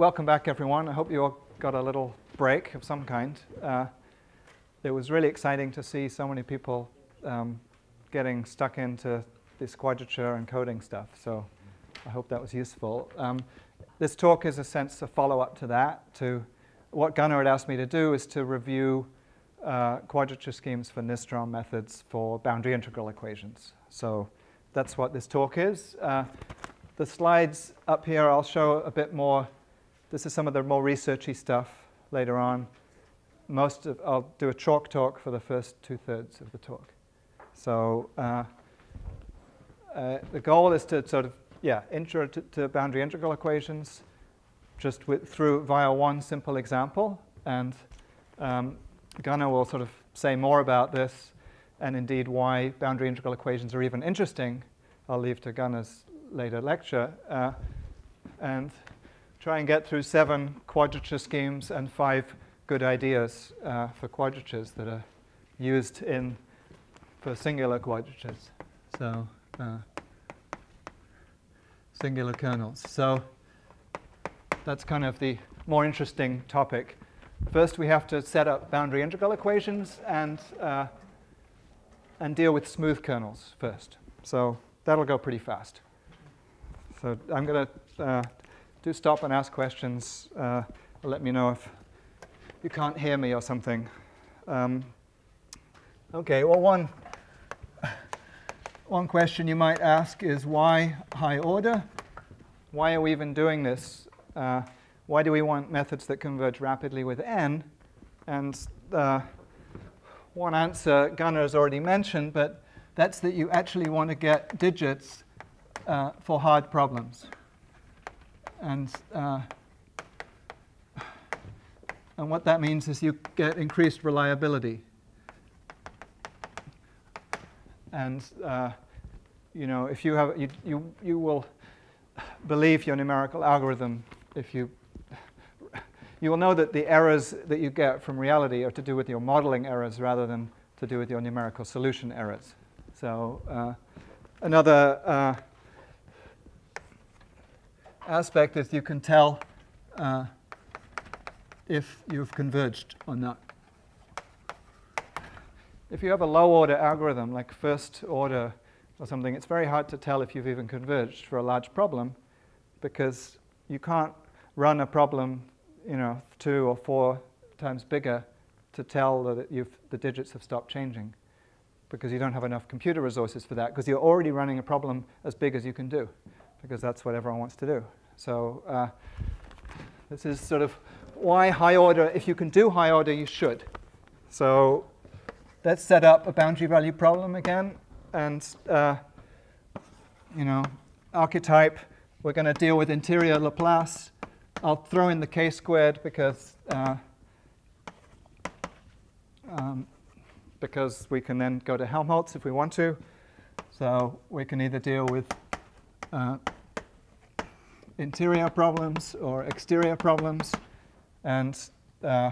welcome back, everyone. I hope you all got a little break of some kind. Uh, it was really exciting to see so many people um, getting stuck into this quadrature and coding stuff. So I hope that was useful. Um, this talk is a sense a follow-up to that. To what Gunnar had asked me to do is to review uh, quadrature schemes for Nystrom methods for boundary integral equations. So that's what this talk is. Uh, the slides up here, I'll show a bit more. This is some of the more researchy stuff later on. Most of, I'll do a chalk talk for the first two-thirds of the talk. So uh, uh, the goal is to sort of, yeah, intro to, to boundary integral equations just with, through via one simple example. And um, Gunnar will sort of say more about this and indeed why boundary integral equations are even interesting. I'll leave to Gunnar's later lecture. Uh, and try and get through seven quadrature schemes and five good ideas uh, for quadratures that are used in for singular quadratures. So uh, singular kernels. So that's kind of the more interesting topic. First, we have to set up boundary integral equations and uh, and deal with smooth kernels first. So that'll go pretty fast. So I'm going to uh, do stop and ask questions. Uh, let me know if you can't hear me or something. Um, okay, well, one, one question you might ask is why high order? Why are we even doing this? Uh, why do we want methods that converge rapidly with n? And uh, one answer Gunnar has already mentioned, but that's that you actually want to get digits uh, for hard problems. And, uh, and what that means is you get increased reliability. And uh, you know, if you have, you, you, you will believe your numerical algorithm if you, you will know that the errors that you get from reality are to do with your modeling errors rather than to do with your numerical solution errors. So uh, another uh, aspect is you can tell uh, if you've converged or not. If you have a low order algorithm, like first order or something, it's very hard to tell if you've even converged for a large problem because you can't run a problem, you know, two or four times bigger to tell that you've, the digits have stopped changing because you don't have enough computer resources for that because you're already running a problem as big as you can do because that's what everyone wants to do. So uh, this is sort of why high order, if you can do high order, you should. So let's set up a boundary value problem again. And, uh, you know, archetype, we're going to deal with interior Laplace. I'll throw in the k squared because, uh, um, because we can then go to Helmholtz if we want to. So we can either deal with uh, interior problems or exterior problems. And uh,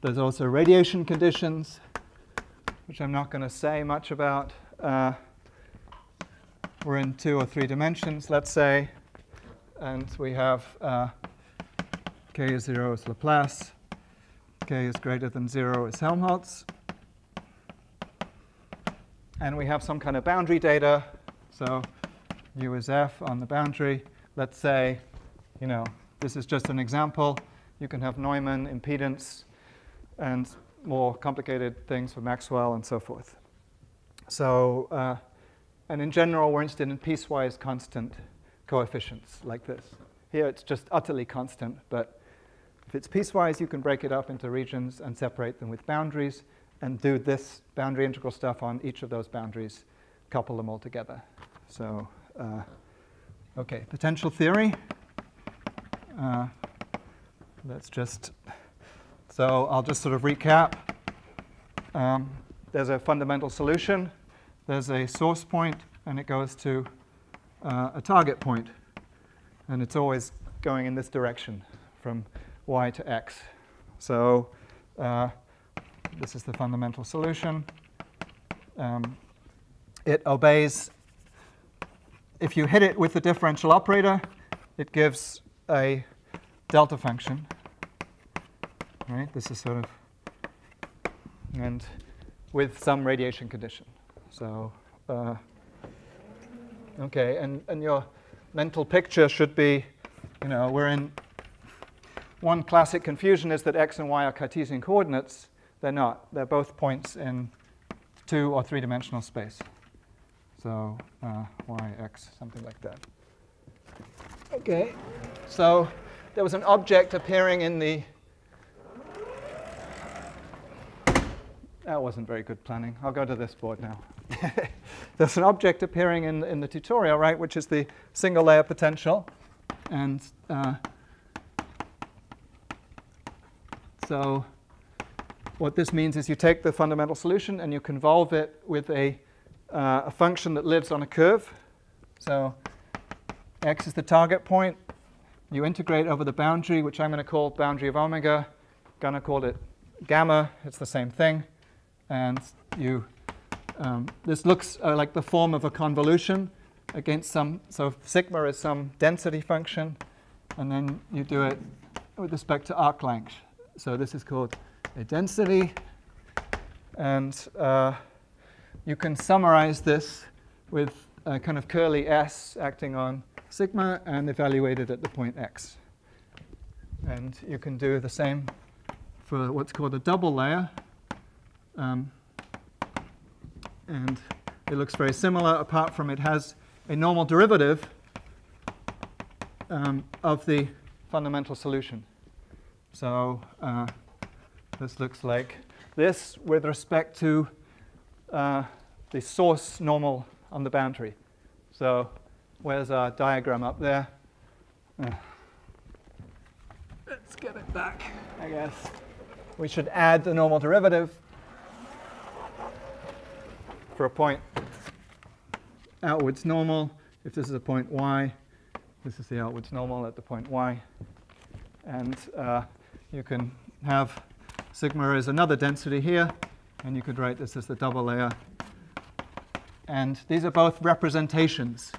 there's also radiation conditions, which I'm not going to say much about. Uh, we're in two or three dimensions, let's say, and we have uh, k is 0 is Laplace, k is greater than 0 is Helmholtz. And we have some kind of boundary data, so u is f on the boundary let's say, you know, this is just an example. You can have Neumann impedance and more complicated things for Maxwell and so forth. So, uh, and in general, we're interested in piecewise constant coefficients like this. Here it's just utterly constant, but if it's piecewise, you can break it up into regions and separate them with boundaries and do this boundary integral stuff on each of those boundaries, couple them all together. So uh, Okay, potential theory. Uh, let's just, so I'll just sort of recap. Um, there's a fundamental solution, there's a source point, and it goes to uh, a target point. And it's always going in this direction from y to x. So uh, this is the fundamental solution. Um, it obeys if you hit it with the differential operator, it gives a delta function. Right? This is sort of, and with some radiation condition. So, uh, okay, and, and your mental picture should be, you know, we're in, one classic confusion is that x and y are Cartesian coordinates. They're not. They're both points in two or three dimensional space. So uh, y, x, something like that. Okay, so there was an object appearing in the. That wasn't very good planning. I'll go to this board now. There's an object appearing in, in the tutorial, right, which is the single layer potential. And uh, so what this means is you take the fundamental solution and you convolve it with a, uh, a function that lives on a curve. So x is the target point. You integrate over the boundary, which I'm going to call boundary of omega. Going to call it gamma. It's the same thing. And you, um, this looks uh, like the form of a convolution against some, so sigma is some density function. And then you do it with respect to arc length. So this is called a density. And uh, you can summarize this with a kind of curly S acting on sigma and evaluate it at the point x. And you can do the same for what's called a double layer. Um, and it looks very similar, apart from it has a normal derivative um, of the fundamental solution. So uh, this looks like this with respect to uh, the source normal on the boundary. So where's our diagram up there? Uh, let's get it back, I guess. We should add the normal derivative for a point outwards normal. If this is a point y, this is the outwards normal at the point y. And uh, you can have Sigma is another density here, and you could write this as the double layer. And these are both representations.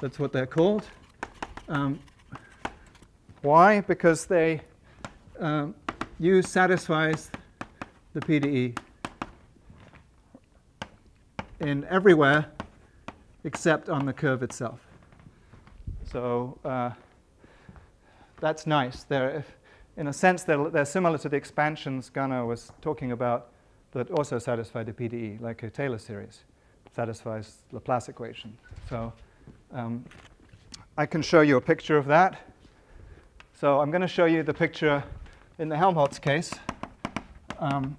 That's what they're called. Um, why? Because they um, satisfies the PDE in everywhere except on the curve itself. So uh, that's nice. There, in a sense, they're, they're similar to the expansions Gunnar was talking about that also satisfy the PDE, like a Taylor series satisfies Laplace equation. So um, I can show you a picture of that. So I'm going to show you the picture in the Helmholtz case. Um,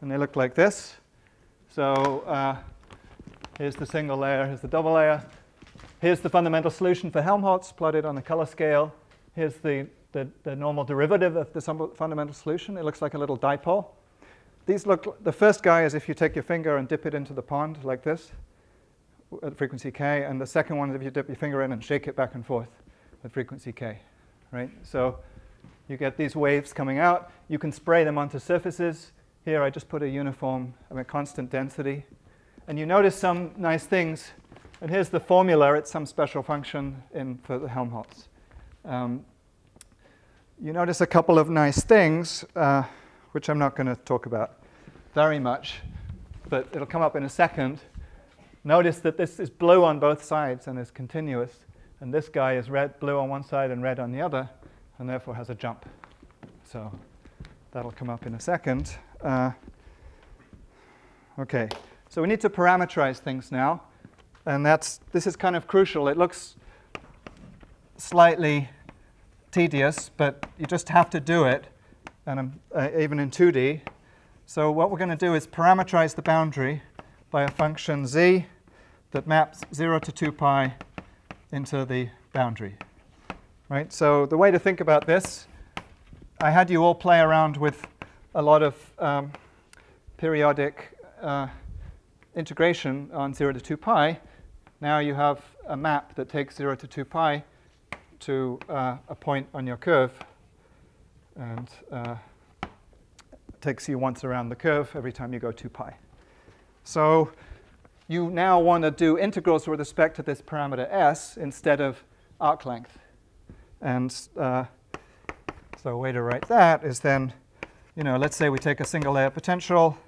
and they look like this. So uh, here's the single layer, here's the double layer. Here's the fundamental solution for Helmholtz plotted on the color scale. Here's the, the, the normal derivative of the fundamental solution. It looks like a little dipole. These look, the first guy is if you take your finger and dip it into the pond like this at frequency k, and the second one is if you dip your finger in and shake it back and forth at frequency k, right? So you get these waves coming out. You can spray them onto surfaces. Here I just put a uniform, I mean, constant density. And you notice some nice things. And here's the formula. It's some special function in, for the Helmholtz. Um, you notice a couple of nice things, uh, which I'm not going to talk about very much, but it'll come up in a second. Notice that this is blue on both sides and is continuous, and this guy is red, blue on one side and red on the other, and therefore has a jump. So that'll come up in a second. Uh, okay, so we need to parameterize things now, and that's this is kind of crucial. It looks slightly tedious, but you just have to do it, and uh, even in 2D. So what we're going to do is parameterize the boundary by a function z that maps 0 to 2 pi into the boundary. Right? So the way to think about this, I had you all play around with a lot of um, periodic uh, integration on 0 to 2 pi. Now you have a map that takes 0 to 2 pi to uh, a point on your curve and uh, takes you once around the curve every time you go 2 pi. So you now want to do integrals with respect to this parameter s instead of arc length. And uh, so a way to write that is then, you know, let's say we take a single layer potential.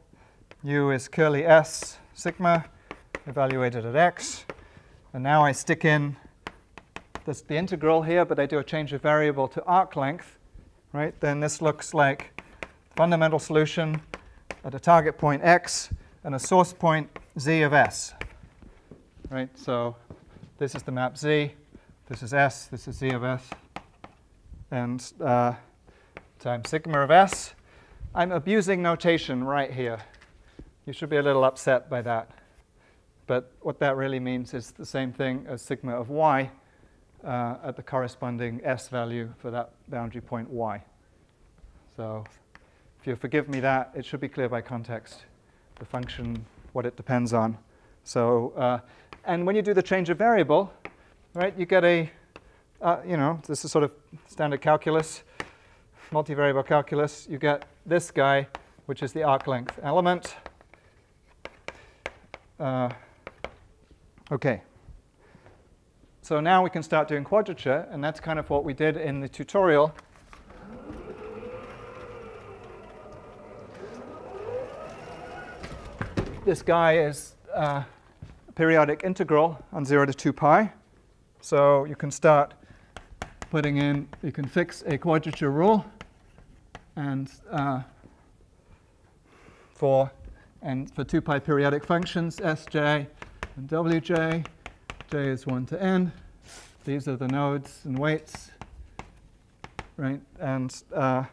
U is curly S sigma, evaluated at x. And now I stick in this, the integral here, but I do a change of variable to arc length, right? Then this looks like fundamental solution at a target point x and a source point z of s, right? So this is the map z, this is s, this is z of s, and uh, times sigma of s. I'm abusing notation right here. You should be a little upset by that. But what that really means is the same thing as sigma of y uh, at the corresponding s value for that boundary point y. So if you forgive me that, it should be clear by context, the function, what it depends on. So, uh, and when you do the change of variable, right, you get a, uh, you know, this is sort of standard calculus, multivariable calculus. You get this guy, which is the arc length element. Uh, okay. So now we can start doing quadrature, and that's kind of what we did in the tutorial. This guy is uh, a periodic integral on 0 to 2 pi. So you can start putting in, you can fix a quadrature rule and uh, for and for 2 pi periodic functions, Sj and Wj, j is 1 to n. These are the nodes and weights, right? And uh,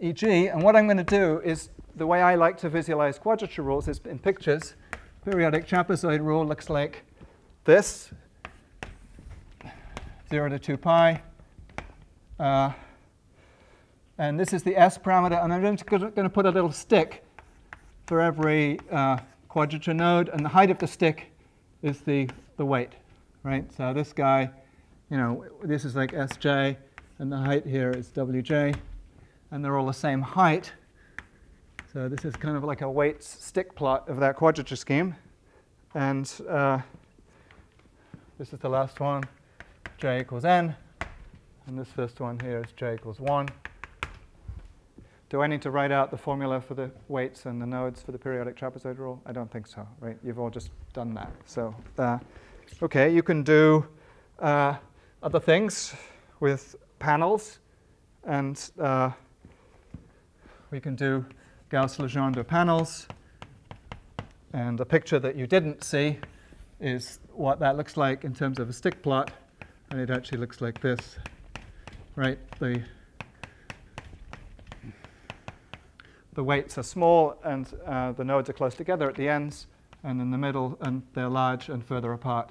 e.g., and what I'm going to do is the way I like to visualize quadrature rules is in pictures. Periodic trapezoid rule looks like this, 0 to 2 pi. Uh, and this is the S parameter. And I'm just going to put a little stick for every uh, quadrature node. And the height of the stick is the, the weight, right? So this guy, you know, this is like Sj. And the height here is Wj. And they're all the same height. So this is kind of like a weights stick plot of that quadrature scheme. And uh, this is the last one, j equals n. And this first one here is j equals 1. Do I need to write out the formula for the weights and the nodes for the periodic trapezoid rule? I don't think so, right? You've all just done that. So, uh, okay, you can do uh, other things with panels, and uh, we can do Gauss-Legendre panels. And the picture that you didn't see is what that looks like in terms of a stick plot. And it actually looks like this, right? The the weights are small and uh, the nodes are close together at the ends and in the middle and they're large and further apart.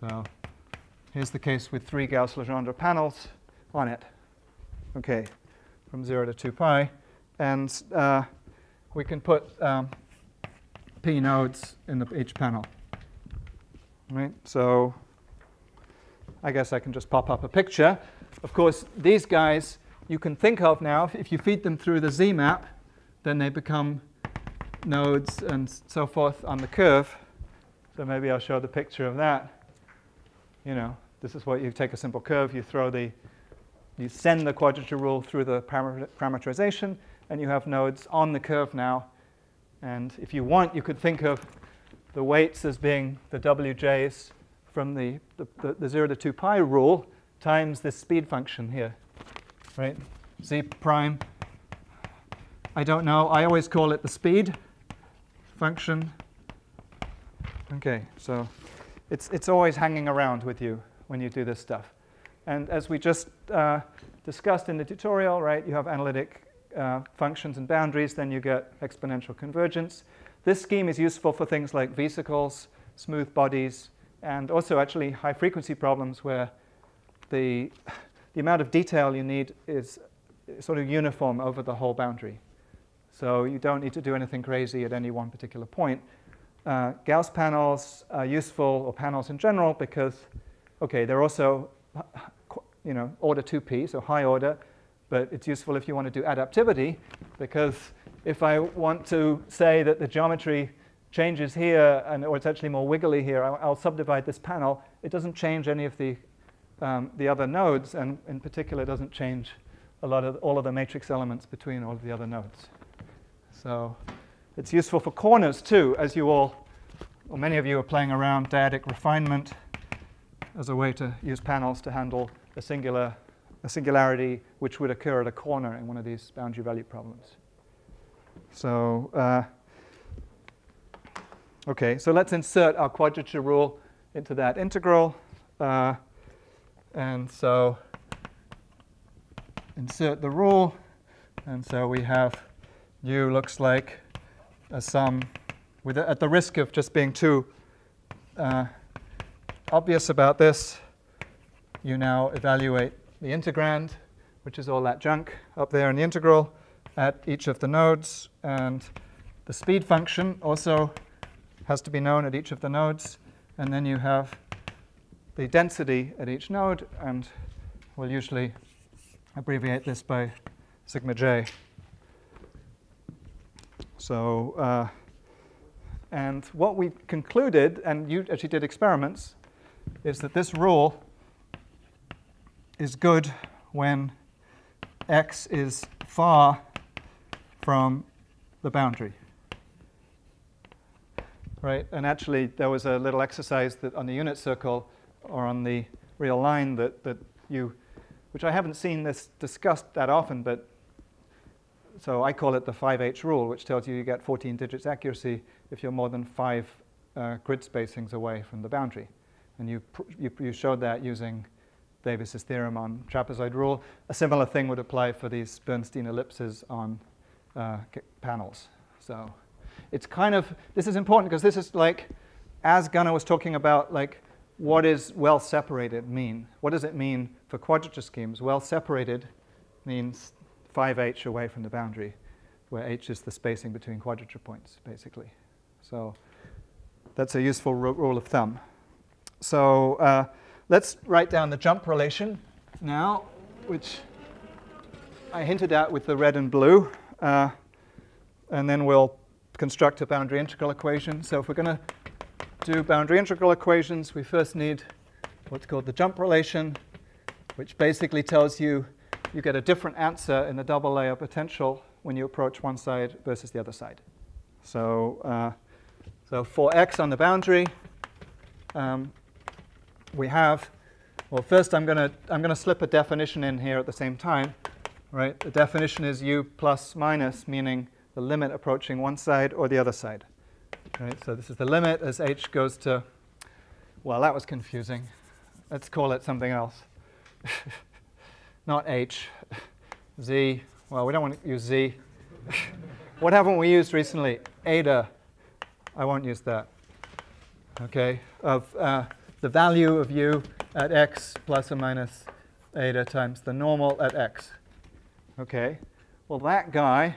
So here's the case with three Gauss-Legendre panels on it. Okay, from 0 to 2 pi. And uh, we can put um, p nodes in the, each panel. Right? So I guess I can just pop up a picture. Of course, these guys you can think of now, if you feed them through the Z map, then they become nodes and so forth on the curve. So maybe I'll show the picture of that. You know, this is what you take a simple curve, you throw the, you send the quadrature rule through the parameterization, and you have nodes on the curve now. And if you want, you could think of the weights as being the wj's from the, the, the, the 0 to 2 pi rule times this speed function here, right? z prime I don't know. I always call it the speed function. Okay, so it's, it's always hanging around with you when you do this stuff. And as we just uh, discussed in the tutorial, right, you have analytic uh, functions and boundaries, then you get exponential convergence. This scheme is useful for things like vesicles, smooth bodies, and also actually high frequency problems where the, the amount of detail you need is sort of uniform over the whole boundary. So you don't need to do anything crazy at any one particular point. Uh, Gauss panels are useful, or panels in general, because, okay, they're also, you know, order 2p, so high order, but it's useful if you want to do adaptivity, because if I want to say that the geometry changes here, and, or it's actually more wiggly here, I'll, I'll subdivide this panel. It doesn't change any of the um, the other nodes, and in particular, doesn't change a lot of all of the matrix elements between all of the other nodes. So it's useful for corners too, as you all, or many of you are playing around dyadic refinement as a way to use panels to handle a singular a singularity which would occur at a corner in one of these boundary value problems. So, uh, okay, so let's insert our quadrature rule into that integral. Uh, and so insert the rule. And so we have u looks like a sum with at the risk of just being too uh, obvious about this, you now evaluate the integrand, which is all that junk up there in the integral at each of the nodes. And the speed function also has to be known at each of the nodes. And then you have the density at each node. And we'll usually abbreviate this by sigma j. So, uh, and what we concluded, and you actually did experiments, is that this rule is good when x is far from the boundary. Right, and actually there was a little exercise that on the unit circle or on the real line that, that you, which I haven't seen this discussed that often, but so I call it the 5H rule, which tells you you get 14 digits accuracy if you're more than five uh, grid spacings away from the boundary. And you, you, you showed that using Davis's theorem on trapezoid rule. A similar thing would apply for these Bernstein ellipses on uh, panels. So it's kind of, this is important because this is like, as Gunnar was talking about, like, what is well separated mean? What does it mean for quadrature schemes? Well separated means 5h away from the boundary, where h is the spacing between quadrature points, basically. So that's a useful rule of thumb. So uh, let's write down the jump relation now, which I hinted at with the red and blue. Uh, and then we'll construct a boundary integral equation. So if we're going to do boundary integral equations, we first need what's called the jump relation, which basically tells you you get a different answer in the double layer potential when you approach one side versus the other side. So, uh, so for x on the boundary, um, we have, well, first I'm going to I'm to slip a definition in here at the same time, right? The definition is u plus minus, meaning the limit approaching one side or the other side. Right? So this is the limit as h goes to, well, that was confusing. Let's call it something else. Not h, z. Well, we don't want to use z. what haven't we used recently? Eta. I won't use that. Okay. Of uh, the value of u at x plus or minus eta times the normal at x. Okay, well that guy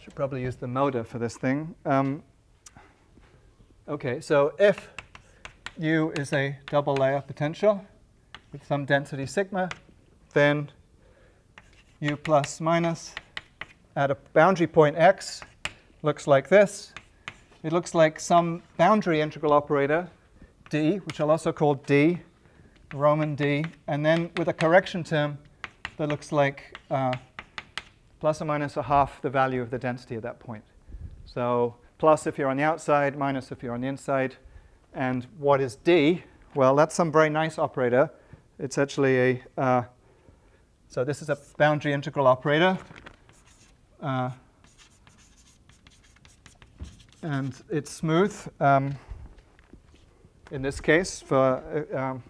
should probably use the motor for this thing. Um, okay, so if u is a double layer potential with some density sigma, then u plus minus at a boundary point x looks like this it looks like some boundary integral operator, d, which I'll also call d, Roman d, and then with a correction term that looks like uh, plus or minus a half the value of the density at that point. So plus if you're on the outside, minus if you're on the inside. And what is d? Well, that's some very nice operator. It's actually a, uh, so this is a boundary integral operator. Uh, and it's smooth um, in this case. For uh, um,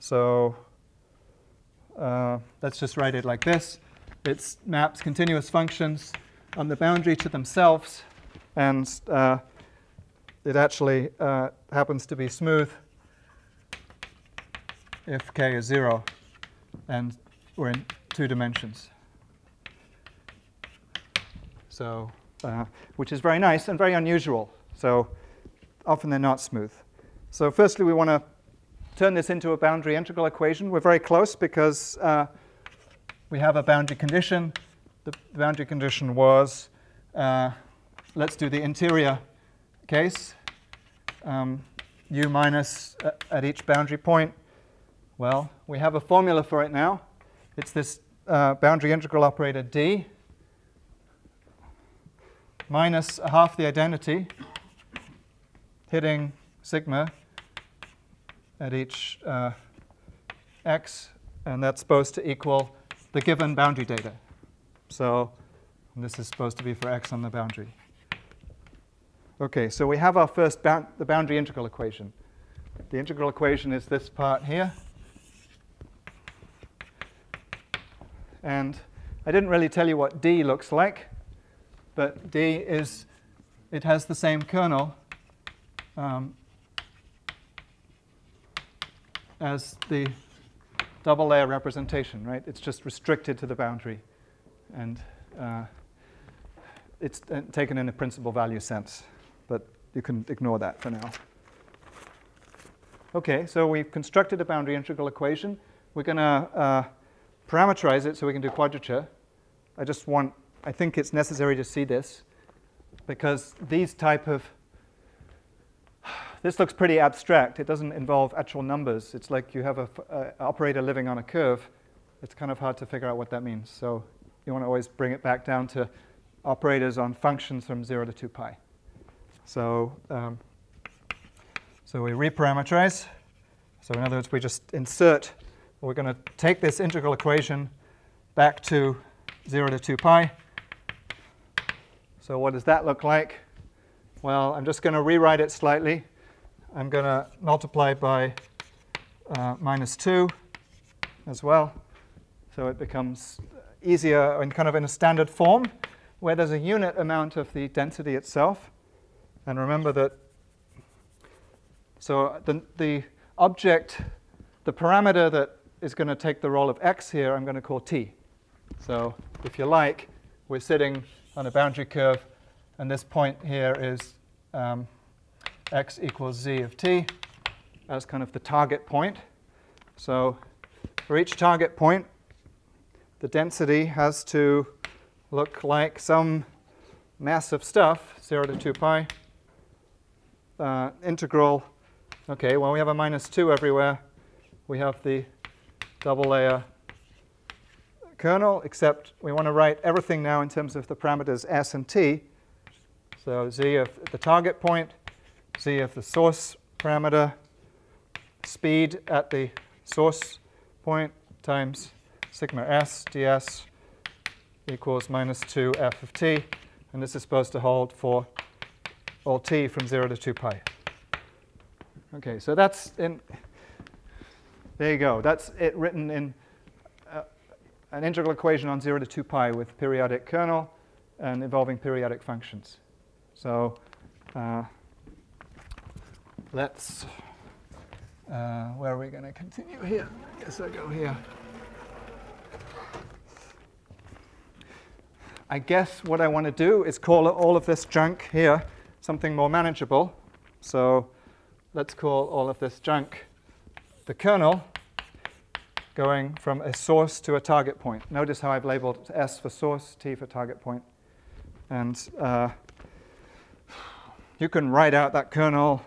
so uh, let's just write it like this. It maps continuous functions on the boundary to themselves, and uh, it actually uh, happens to be smooth if k is zero, and we're in two dimensions. So uh, which is very nice and very unusual. So often they're not smooth. So firstly, we want to turn this into a boundary integral equation. We're very close because uh, we have a boundary condition. The boundary condition was, uh, let's do the interior case. Um, u minus uh, at each boundary point? Well, we have a formula for it now. It's this uh, boundary integral operator d minus half the identity hitting sigma at each uh, x, and that's supposed to equal the given boundary data. So this is supposed to be for x on the boundary. Okay, so we have our first the boundary integral equation. The integral equation is this part here. And I didn't really tell you what D looks like, but D is, it has the same kernel um, as the double layer representation, right? It's just restricted to the boundary. And uh, it's uh, taken in a principal value sense you can ignore that for now. Okay, so we've constructed a boundary integral equation. We're going to uh, parameterize it so we can do quadrature. I just want, I think it's necessary to see this because these type of, this looks pretty abstract. It doesn't involve actual numbers. It's like you have an operator living on a curve. It's kind of hard to figure out what that means. So you want to always bring it back down to operators on functions from 0 to 2 pi. So, um, so we reparameterize. So in other words, we just insert, we're going to take this integral equation back to 0 to 2 pi. So what does that look like? Well, I'm just going to rewrite it slightly. I'm going to multiply by uh, minus 2 as well. So it becomes easier and kind of in a standard form where there's a unit amount of the density itself. And remember that, so the, the object, the parameter that is going to take the role of x here, I'm going to call t. So if you like, we're sitting on a boundary curve, and this point here is um, x equals z of t as kind of the target point. So for each target point, the density has to look like some massive stuff, 0 to 2 pi, uh, integral, okay, well, we have a minus 2 everywhere. We have the double layer kernel, except we want to write everything now in terms of the parameters s and t. So z of the target point, z of the source parameter, speed at the source point times sigma s ds equals minus 2 f of t. And this is supposed to hold for all t from 0 to 2 pi. Okay, so that's in, there you go. That's it written in uh, an integral equation on 0 to 2 pi with periodic kernel and involving periodic functions. So uh, let's, uh, where are we going to continue here? I guess I go here. I guess what I want to do is call all of this junk here something more manageable. So let's call all of this junk the kernel going from a source to a target point. Notice how I've labeled S for source, T for target point. And uh, you can write out that kernel.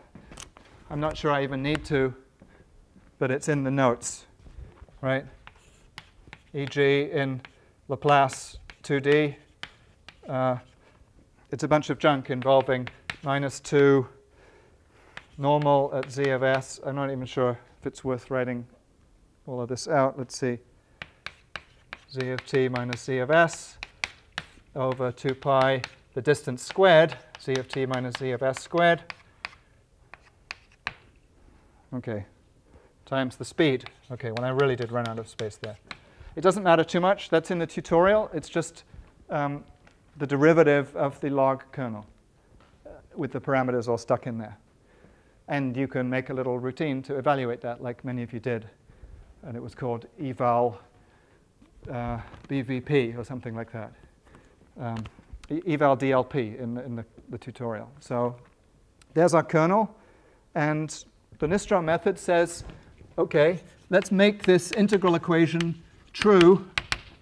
I'm not sure I even need to, but it's in the notes, right? E.g. in Laplace 2D, uh, it's a bunch of junk involving minus 2 normal at z of s. I'm not even sure if it's worth writing all of this out. Let's see. z of t minus z of s over 2 pi, the distance squared, z of t minus z of s squared. Okay, times the speed. Okay, well, I really did run out of space there. It doesn't matter too much. That's in the tutorial. It's just um, the derivative of the log kernel with the parameters all stuck in there. And you can make a little routine to evaluate that, like many of you did. And it was called eval uh, BVP or something like that. Um, eval DLP in, in the, the tutorial. So there's our kernel. And the Nystrom method says, OK, let's make this integral equation true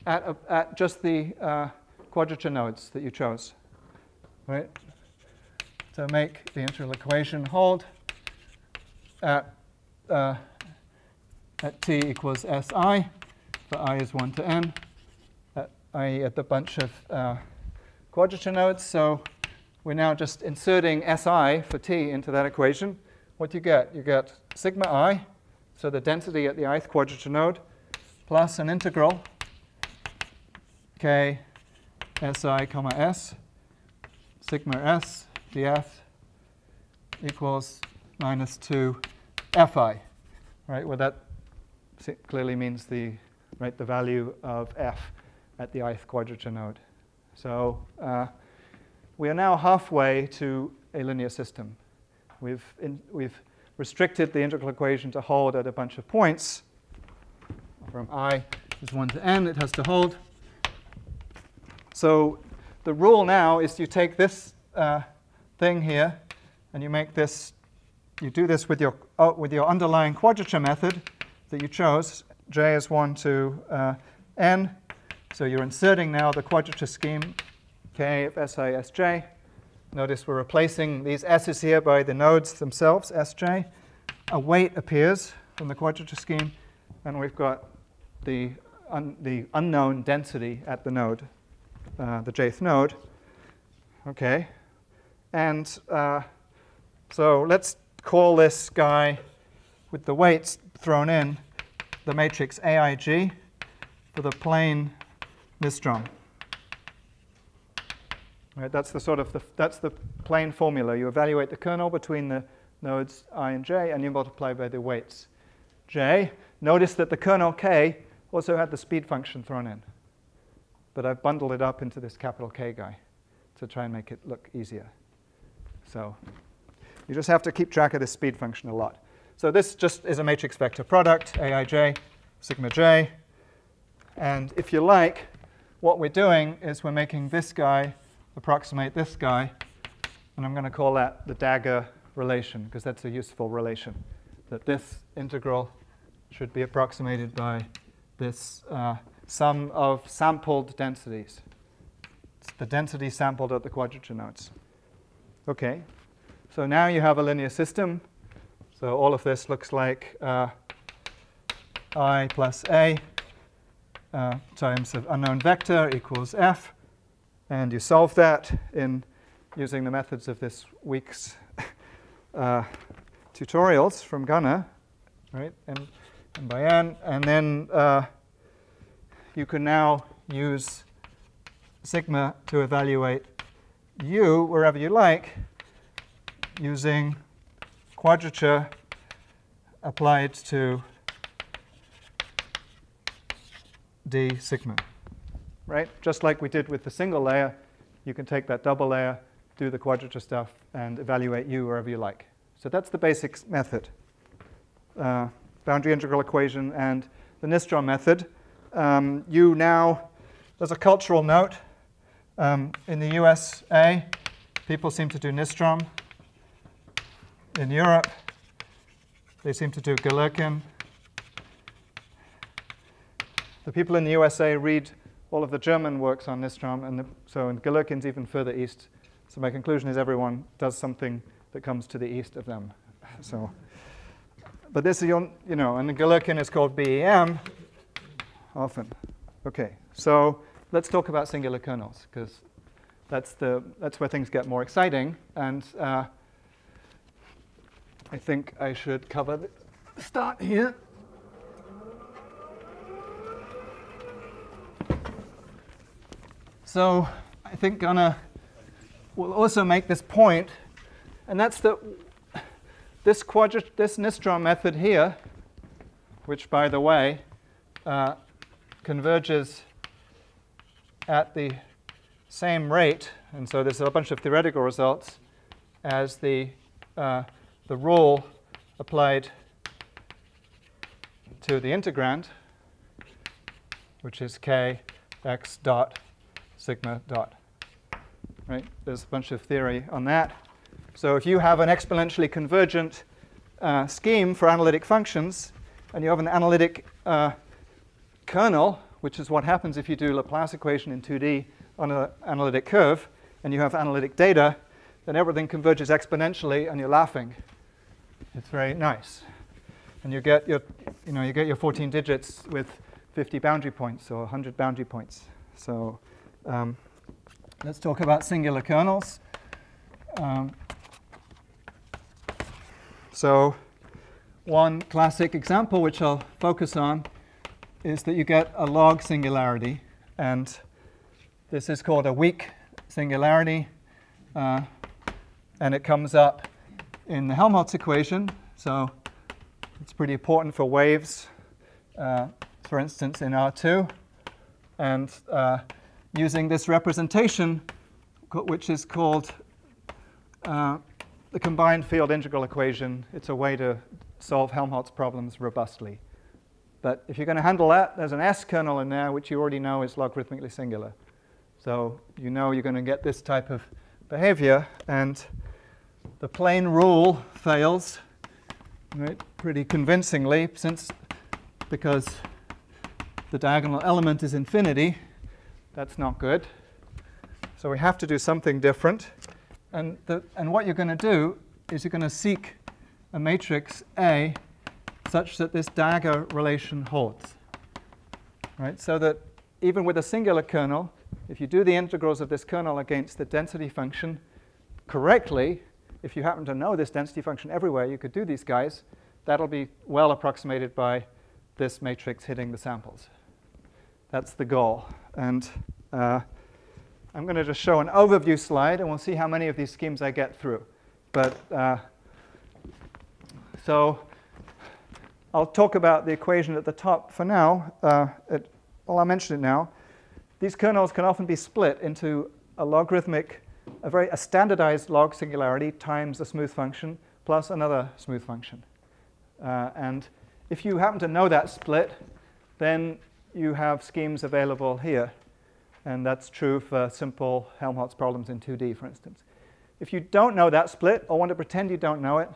at, a, at just the uh, quadrature nodes that you chose. Right? So make the integral equation hold at, uh, at t equals si, for i is 1 to n, at, i.e. at the bunch of uh, quadrature nodes. So we're now just inserting si for t into that equation. What do you get? You get sigma i, so the density at the ith quadrature node, plus an integral k si comma s sigma s df equals minus 2 fi, right? Well, that clearly means the right the value of f at the ith quadrature node. So uh, we are now halfway to a linear system. We've, in, we've restricted the integral equation to hold at a bunch of points. From i is 1 to n, it has to hold. So the rule now is you take this uh, thing here and you make this, you do this with your, uh, with your underlying quadrature method that you chose. j is 1 to uh, n. So you're inserting now the quadrature scheme k of si sj. Notice we're replacing these s's here by the nodes themselves, sj. A weight appears from the quadrature scheme, and we've got the, un the unknown density at the node, uh, the jth node. Okay. And uh, so let's call this guy with the weights thrown in the matrix AIG for the plain Nystrom. Right, that's the sort of the, that's the plain formula. You evaluate the kernel between the nodes i and j, and you multiply by the weights j. Notice that the kernel k also had the speed function thrown in, but I've bundled it up into this capital K guy to try and make it look easier. So you just have to keep track of this speed function a lot. So this just is a matrix vector product, aij, sigma j. And if you like, what we're doing is we're making this guy approximate this guy. And I'm going to call that the dagger relation, because that's a useful relation. That this integral should be approximated by this uh, sum of sampled densities. It's the density sampled at the quadrature nodes. Okay, so now you have a linear system. So all of this looks like uh, i plus a uh, times of unknown vector equals f. And you solve that in using the methods of this week's uh, tutorials from Gunnar, right? And, and Bayan. And then uh, you can now use sigma to evaluate u wherever you like using quadrature applied to d sigma right? Just like we did with the single layer, you can take that double layer, do the quadrature stuff, and evaluate u wherever you like. So that's the basic method. Uh, boundary integral equation and the Nystrom method. Um, you now, there's a cultural note. Um, in the USA, people seem to do Nystrom. In Europe, they seem to do Galerkin. The people in the USA read all of the German works on Nystrom, and the, so and Galerkin's even further east. So my conclusion is everyone does something that comes to the east of them. So, but this is you know, and the Galerkin is called BEM often. Okay, so let's talk about singular kernels because that's the that's where things get more exciting, and uh, I think I should cover the start here. So I think will also make this point, and that's that this quadrat this Nystrom method here, which by the way uh, converges at the same rate, and so there's a bunch of theoretical results as the uh, the rule applied to the integrand, which is k x dot sigma dot. Right? There's a bunch of theory on that. So if you have an exponentially convergent uh, scheme for analytic functions, and you have an analytic uh, kernel, which is what happens if you do Laplace equation in 2D on an analytic curve, and you have analytic data, then everything converges exponentially, and you're laughing. It's very nice. And you get your, you know, you get your 14 digits with 50 boundary points or 100 boundary points. So um, let's talk about singular kernels. Um, so one classic example, which I'll focus on, is that you get a log singularity. And this is called a weak singularity. Uh, and it comes up in the Helmholtz equation. So it's pretty important for waves, uh, for instance, in R2. And uh, using this representation, which is called uh, the combined field integral equation, it's a way to solve Helmholtz problems robustly. But if you're going to handle that, there's an S kernel in there, which you already know is logarithmically singular. So you know you're going to get this type of behavior. And the plain rule fails right, pretty convincingly since because the diagonal element is infinity. That's not good. So we have to do something different. And, the, and what you're going to do is you're going to seek a matrix A such that this dagger relation holds. Right? So that even with a singular kernel, if you do the integrals of this kernel against the density function correctly, if you happen to know this density function everywhere, you could do these guys. That'll be well approximated by this matrix hitting the samples. That's the goal. And uh, I'm going to just show an overview slide, and we'll see how many of these schemes I get through. But uh, so I'll talk about the equation at the top for now. Uh, it, well, I'll mention it now. These kernels can often be split into a logarithmic a very a standardized log singularity times a smooth function plus another smooth function. Uh, and if you happen to know that split, then you have schemes available here. And that's true for simple Helmholtz problems in 2D, for instance. If you don't know that split or want to pretend you don't know it,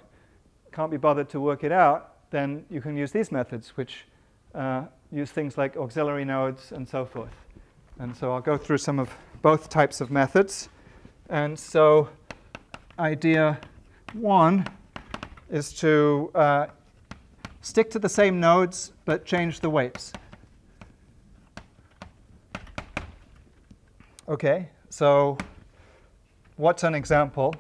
can't be bothered to work it out, then you can use these methods, which uh, use things like auxiliary nodes and so forth. And so I'll go through some of both types of methods. And so idea one is to uh, stick to the same nodes but change the weights. Okay, so what's an example?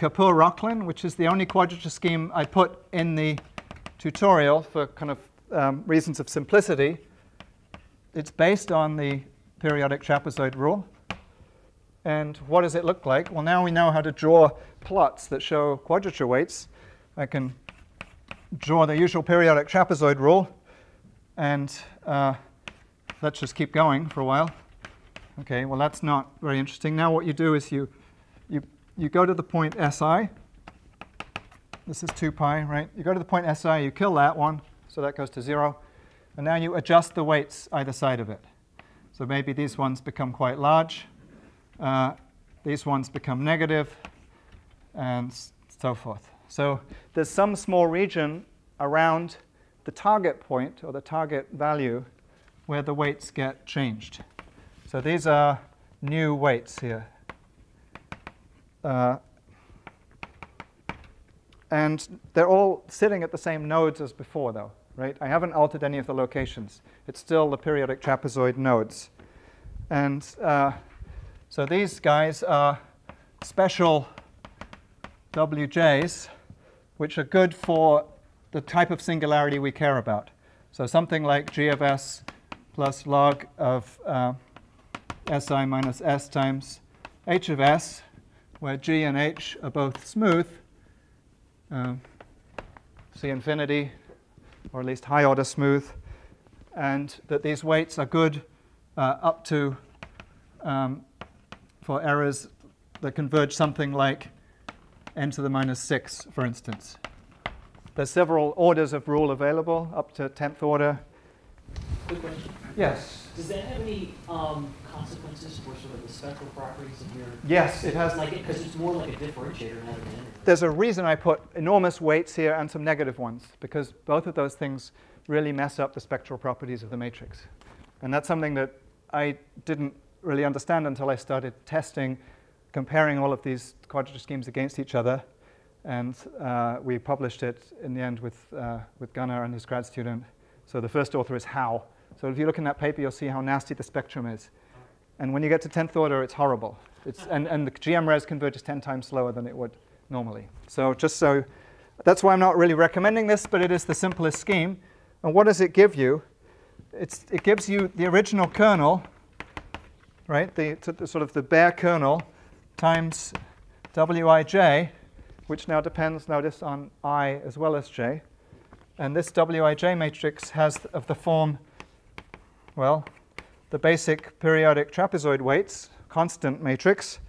Kapur-Rokhlin, which is the only quadrature scheme I put in the tutorial for kind of um, reasons of simplicity. It's based on the periodic trapezoid rule. And what does it look like? Well, now we know how to draw plots that show quadrature weights. I can draw the usual periodic trapezoid rule. And uh, let's just keep going for a while. OK, well, that's not very interesting. Now what you do is you, you, go to the point SI. This is 2 pi, right? You go to the point SI, you kill that one, so that goes to 0. And now you adjust the weights either side of it. So maybe these ones become quite large uh, these ones become negative, and so forth. So there's some small region around the target point or the target value where the weights get changed. So these are new weights here. Uh, and they're all sitting at the same nodes as before, though, right? I haven't altered any of the locations. It's still the periodic trapezoid nodes. And uh, so these guys are special WJs, which are good for the type of singularity we care about. So something like g of s plus log of uh, si minus s times h of s, where g and h are both smooth, uh, c infinity, or at least high order smooth, and that these weights are good uh, up to um, for errors that converge something like n to the minus 6, for instance. There's several orders of rule available, up to 10th order. Good question. Yes. Does that have any um, consequences for sort of the spectral properties of your? Yes, it has. Like because it's more like a differentiator rather than integrator. There's a reason I put enormous weights here and some negative ones, because both of those things really mess up the spectral properties of the matrix. And that's something that I didn't really understand until I started testing, comparing all of these quadrature schemes against each other. And uh, we published it in the end with, uh, with Gunnar and his grad student. So the first author is Hao. So if you look in that paper, you'll see how nasty the spectrum is. And when you get to 10th order, it's horrible. It's, and, and the GMRES converges 10 times slower than it would normally. So just so, that's why I'm not really recommending this, but it is the simplest scheme. And what does it give you? It's, it gives you the original kernel, right? The, the sort of the bare kernel times wij, which now depends, notice, on i as well as j. And this wij matrix has of the form, well, the basic periodic trapezoid weights, constant matrix,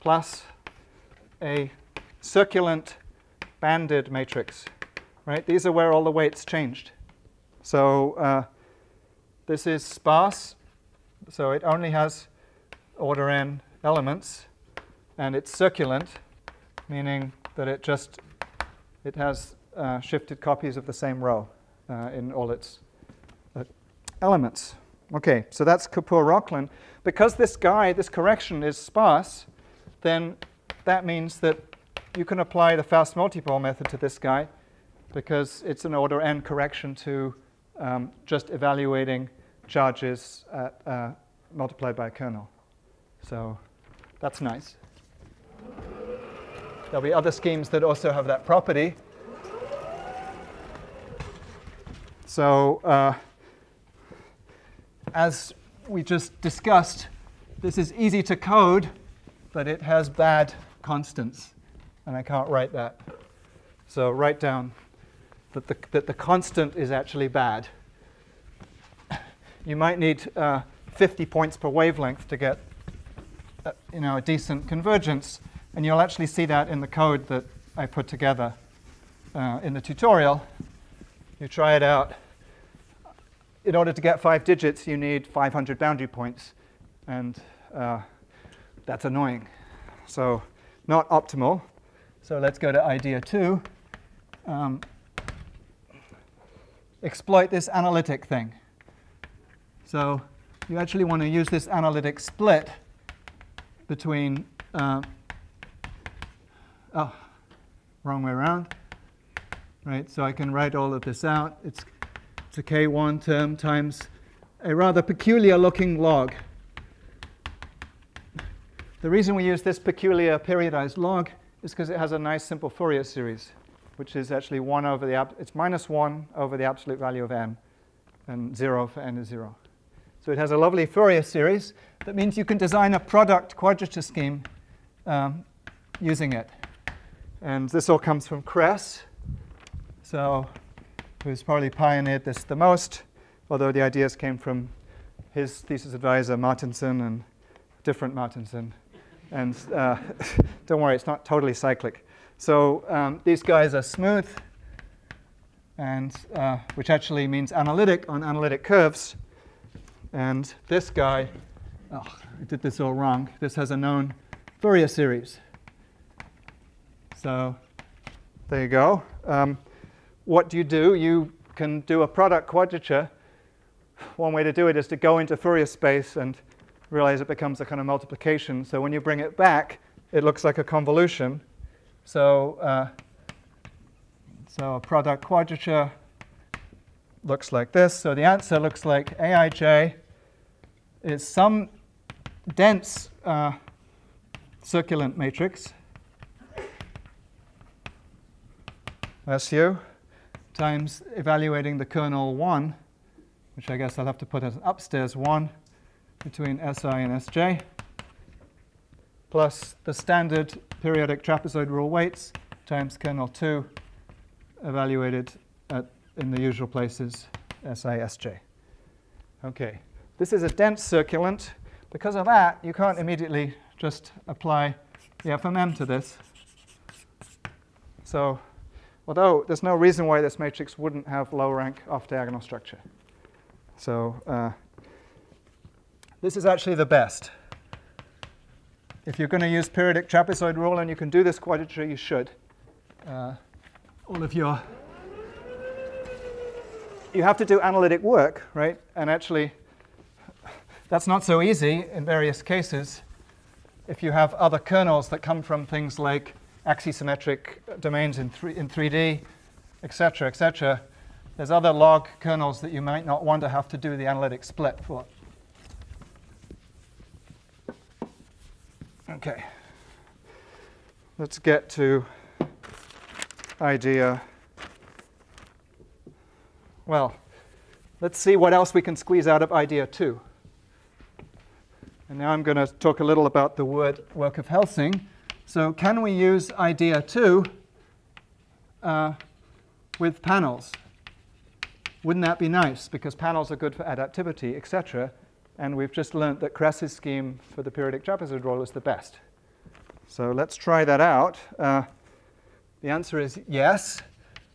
plus a circulant banded matrix, right? These are where all the weights changed. So uh, this is sparse, so it only has order n elements, and it's circulant, meaning that it just it has uh, shifted copies of the same row uh, in all its uh, elements. Okay, so that's Kapur-Rokhlin. Because this guy, this correction is sparse, then that means that you can apply the fast multipole method to this guy because it's an order n correction to um, just evaluating charges at, uh, multiplied by a kernel. So that's nice. There'll be other schemes that also have that property. So uh, as we just discussed, this is easy to code, but it has bad constants, and I can't write that. So write down that the, that the constant is actually bad. You might need uh, 50 points per wavelength to get uh, you know, a decent convergence, and you'll actually see that in the code that I put together uh, in the tutorial. You try it out in order to get five digits, you need 500 boundary points. And uh, that's annoying. So not optimal. So let's go to idea two. Um, exploit this analytic thing. So you actually want to use this analytic split between, uh, oh, wrong way around. Right, so I can write all of this out. It's a k1 term times a rather peculiar looking log. The reason we use this peculiar periodized log is because it has a nice simple Fourier series, which is actually 1 over the, it's minus 1 over the absolute value of n, and 0 for n is 0. So it has a lovely Fourier series. That means you can design a product quadrature scheme um, using it. And this all comes from Kress. So who's probably pioneered this the most, although the ideas came from his thesis advisor, Martensen, and different Martinsson. And uh, don't worry, it's not totally cyclic. So um, these guys are smooth, and uh, which actually means analytic on analytic curves. And this guy, oh, I did this all wrong. This has a known Fourier series. So there you go. Um, what do you do? You can do a product quadrature. One way to do it is to go into Fourier space and realize it becomes a kind of multiplication. So when you bring it back, it looks like a convolution. So, uh, so a product quadrature looks like this. So the answer looks like Aij is some dense uh, circulant matrix. SU times evaluating the kernel 1, which I guess I'll have to put as an upstairs 1 between Si and Sj, plus the standard periodic trapezoid rule weights times kernel 2 evaluated at, in the usual places, Si, Sj. Okay, this is a dense circulant. Because of that, you can't immediately just apply the FMM to this. So although there's no reason why this matrix wouldn't have low rank off diagonal structure. So uh, this is actually the best. If you're going to use periodic trapezoid rule and you can do this quadrature, you should. Uh, all of your you have to do analytic work, right? And actually, that's not so easy in various cases. If you have other kernels that come from things like axisymmetric domains in, three, in 3D, etc., etc. There's other log kernels that you might not want to have to do the analytic split for. Okay. Let's get to idea. Well, let's see what else we can squeeze out of idea two. And now I'm going to talk a little about the word work of Helsing. So can we use idea two uh, with panels? Wouldn't that be nice? Because panels are good for adaptivity, etc. And we've just learned that Kress's scheme for the periodic trapezoid roll is the best. So let's try that out. Uh, the answer is yes,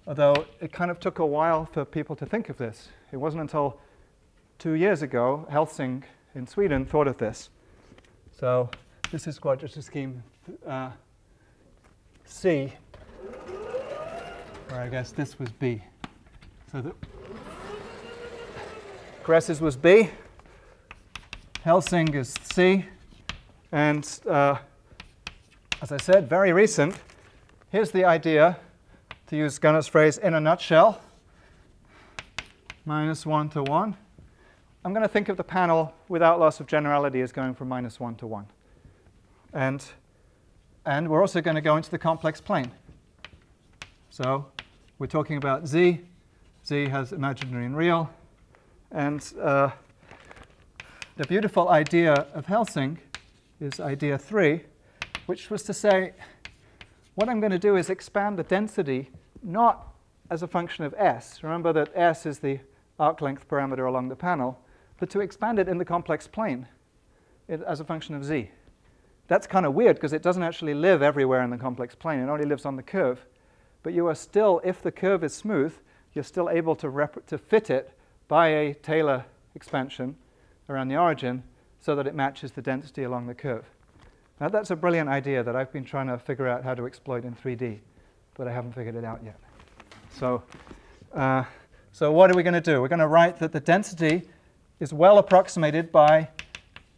although it kind of took a while for people to think of this. It wasn't until two years ago Helsing in Sweden thought of this. So this is quadrature scheme uh, C, or I guess this was B. So the Kress's was B, Helsing is C, and uh, as I said, very recent. Here's the idea, to use Gunnar's phrase, in a nutshell, minus 1 to 1. I'm going to think of the panel without loss of generality as going from minus 1 to 1. And, and we're also going to go into the complex plane. So we're talking about z. z has imaginary and real. And uh, the beautiful idea of Helsing is idea 3, which was to say, what I'm going to do is expand the density not as a function of s. Remember that s is the arc length parameter along the panel but to expand it in the complex plane as a function of z. That's kind of weird because it doesn't actually live everywhere in the complex plane. It only lives on the curve. But you are still, if the curve is smooth, you're still able to, to fit it by a Taylor expansion around the origin so that it matches the density along the curve. Now that's a brilliant idea that I've been trying to figure out how to exploit in 3D, but I haven't figured it out yet. So, uh, so what are we going to do? We're going to write that the density is well approximated by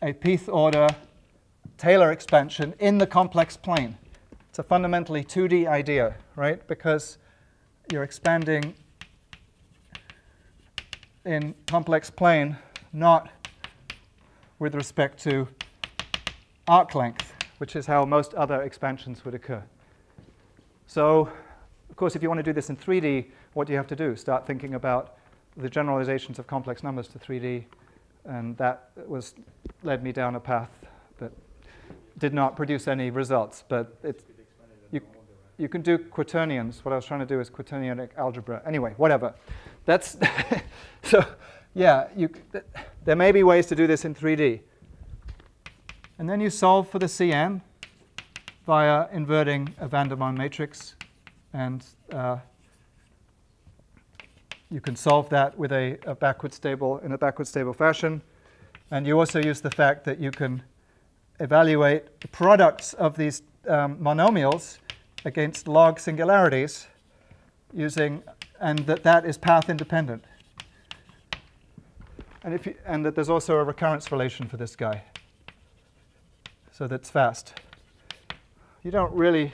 a pth order Taylor expansion in the complex plane. It's a fundamentally 2D idea, right? Because you're expanding in complex plane, not with respect to arc length, which is how most other expansions would occur. So, of course, if you want to do this in 3D, what do you have to do? Start thinking about the generalizations of complex numbers to 3D, and that was led me down a path that did not produce any results. But it's, you, you can do quaternions. What I was trying to do is quaternionic algebra. Anyway, whatever. That's so. Yeah, you, th there may be ways to do this in 3D. And then you solve for the Cn via inverting a Vandermonde matrix and uh, you can solve that with a, a backward stable in a backward stable fashion. And you also use the fact that you can evaluate the products of these um, monomials against log singularities using, and that that is path independent. And, if you, and that there's also a recurrence relation for this guy. So that's fast. You don't really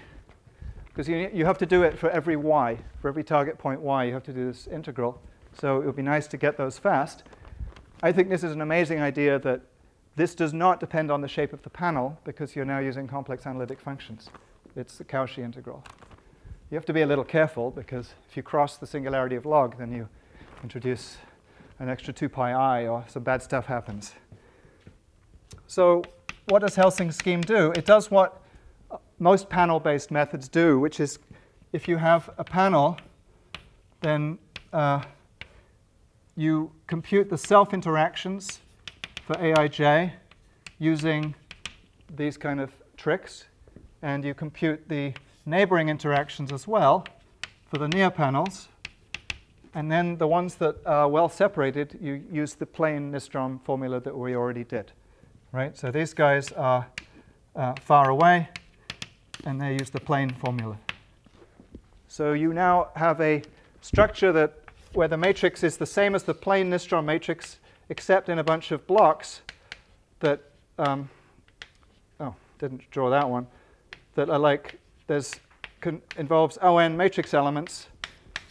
because you, you have to do it for every y. For every target point y, you have to do this integral. So it would be nice to get those fast. I think this is an amazing idea that this does not depend on the shape of the panel because you're now using complex analytic functions. It's the Cauchy integral. You have to be a little careful because if you cross the singularity of log, then you introduce an extra 2 pi i or some bad stuff happens. So what does Helsing's scheme do? It does what most panel-based methods do, which is if you have a panel, then uh, you compute the self-interactions for Aij using these kind of tricks, and you compute the neighboring interactions as well for the near panels. And then the ones that are well separated, you use the plain Nystrom formula that we already did. Right? So these guys are uh, far away and they use the plain formula. So you now have a structure that where the matrix is the same as the plain Nystrom matrix, except in a bunch of blocks that, um, oh, didn't draw that one, that are like, there's involves ON matrix elements,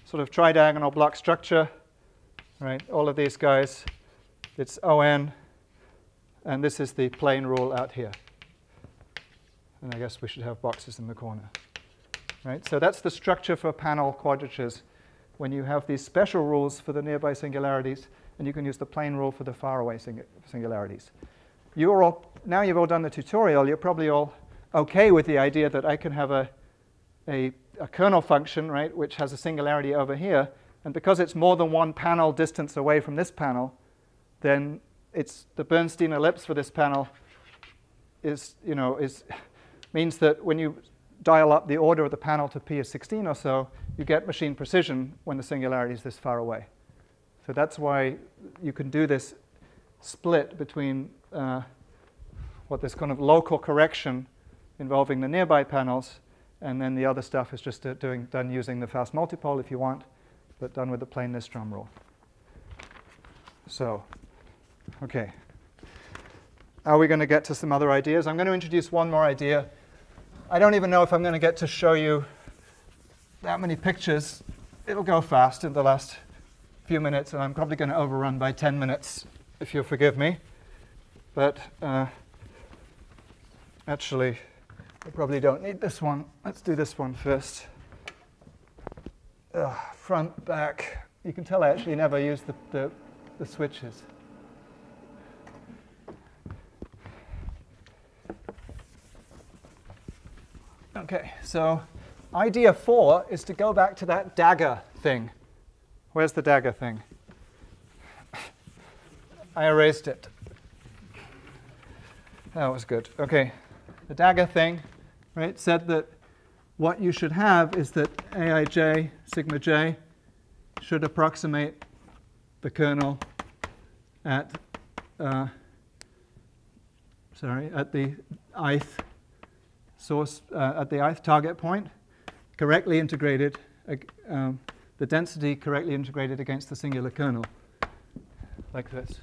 sort of tridiagonal block structure, right? All of these guys, it's ON, and this is the plain rule out here. And I guess we should have boxes in the corner. Right? So that's the structure for panel quadratures when you have these special rules for the nearby singularities, and you can use the plain rule for the faraway sing singularities. You're all, now you've all done the tutorial, you're probably all okay with the idea that I can have a, a, a kernel function, right, which has a singularity over here, and because it's more than one panel distance away from this panel, then it's the Bernstein ellipse for this panel is, you know, is, means that when you dial up the order of the panel to p of 16 or so, you get machine precision when the singularity is this far away. So that's why you can do this split between uh, what this kind of local correction involving the nearby panels, and then the other stuff is just uh, doing, done using the fast multipole if you want, but done with the plain Nystrom rule. So, okay. Are we going to get to some other ideas? I'm going to introduce one more idea. I don't even know if I'm going to get to show you that many pictures. It'll go fast in the last few minutes, and I'm probably going to overrun by 10 minutes, if you'll forgive me. But uh, actually, I probably don't need this one. Let's do this one first. Ugh, front, back. You can tell I actually never use the, the, the switches. Okay, so idea four is to go back to that dagger thing. Where's the dagger thing? I erased it. That was good. Okay, the dagger thing, right, said that what you should have is that aij sigma j should approximate the kernel at uh, sorry at the ith source uh, at the ith target point, correctly integrated, um, the density correctly integrated against the singular kernel, like this.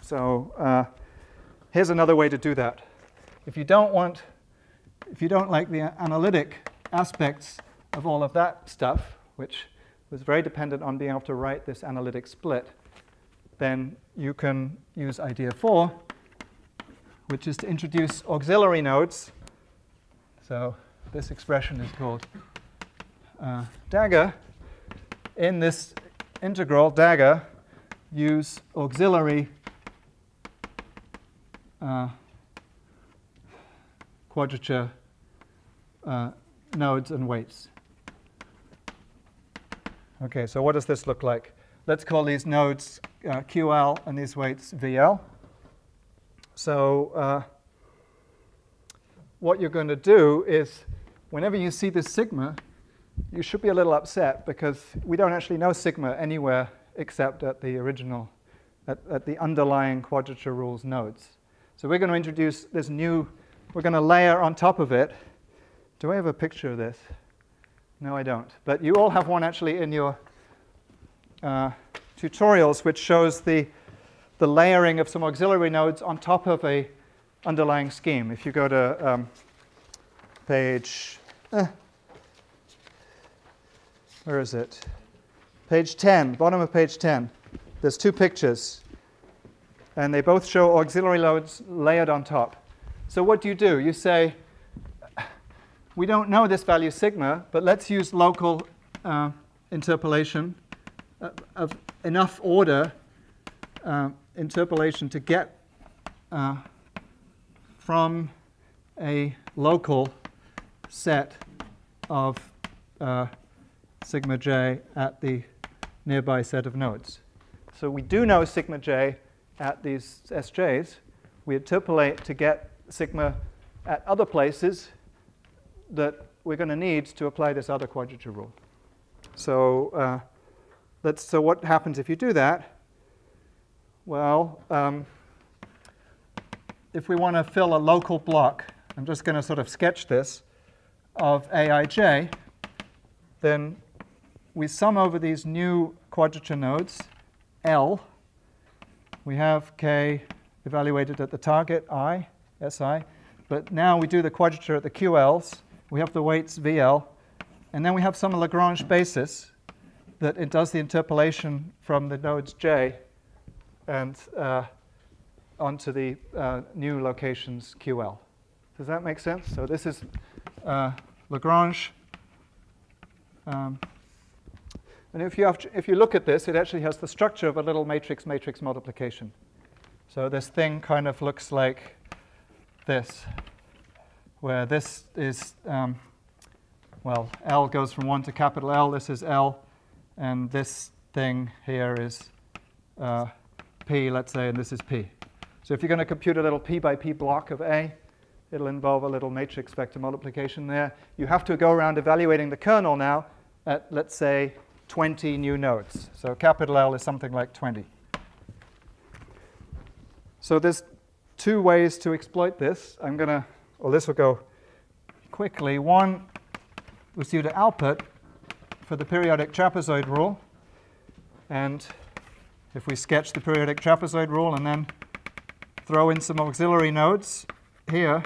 So uh, here's another way to do that. If you don't want, if you don't like the analytic aspects of all of that stuff, which was very dependent on being able to write this analytic split, then you can use idea four, which is to introduce auxiliary nodes so this expression is called uh, dagger. In this integral, dagger, use auxiliary uh, quadrature uh, nodes and weights. Okay, so what does this look like? Let's call these nodes uh, QL and these weights VL. So uh, what you're going to do is whenever you see this sigma, you should be a little upset because we don't actually know sigma anywhere except at the original, at, at the underlying quadrature rules nodes. So we're going to introduce this new, we're going to layer on top of it. Do I have a picture of this? No, I don't. But you all have one actually in your uh, tutorials which shows the, the layering of some auxiliary nodes on top of a underlying scheme. If you go to um, page, eh, where is it? Page 10, bottom of page 10. There's two pictures, and they both show auxiliary loads layered on top. So what do you do? You say, we don't know this value sigma, but let's use local uh, interpolation uh, of enough order uh, interpolation to get uh, from a local set of uh, sigma j at the nearby set of nodes. So we do know sigma j at these sj's. We interpolate to get sigma at other places that we're going to need to apply this other quadrature rule. So uh, let's, so what happens if you do that? Well, um, if we want to fill a local block, I'm just going to sort of sketch this, of aij, then we sum over these new quadrature nodes, L. We have k evaluated at the target, i, si. But now we do the quadrature at the QLs. We have the weights VL. And then we have some Lagrange basis that it does the interpolation from the nodes J and uh, onto the uh, new locations QL. Does that make sense? So this is uh, Lagrange. Um, and if you, have, if you look at this, it actually has the structure of a little matrix-matrix multiplication. So this thing kind of looks like this, where this is, um, well, L goes from 1 to capital L. This is L. And this thing here is uh, P, let's say, and this is P. So if you're going to compute a little P by P block of A, it'll involve a little matrix vector multiplication there. You have to go around evaluating the kernel now at, let's say, 20 new nodes. So capital L is something like 20. So there's two ways to exploit this. I'm going to, well, this will go quickly. One was due to Alpert for the periodic trapezoid rule. And if we sketch the periodic trapezoid rule and then throw in some auxiliary nodes here,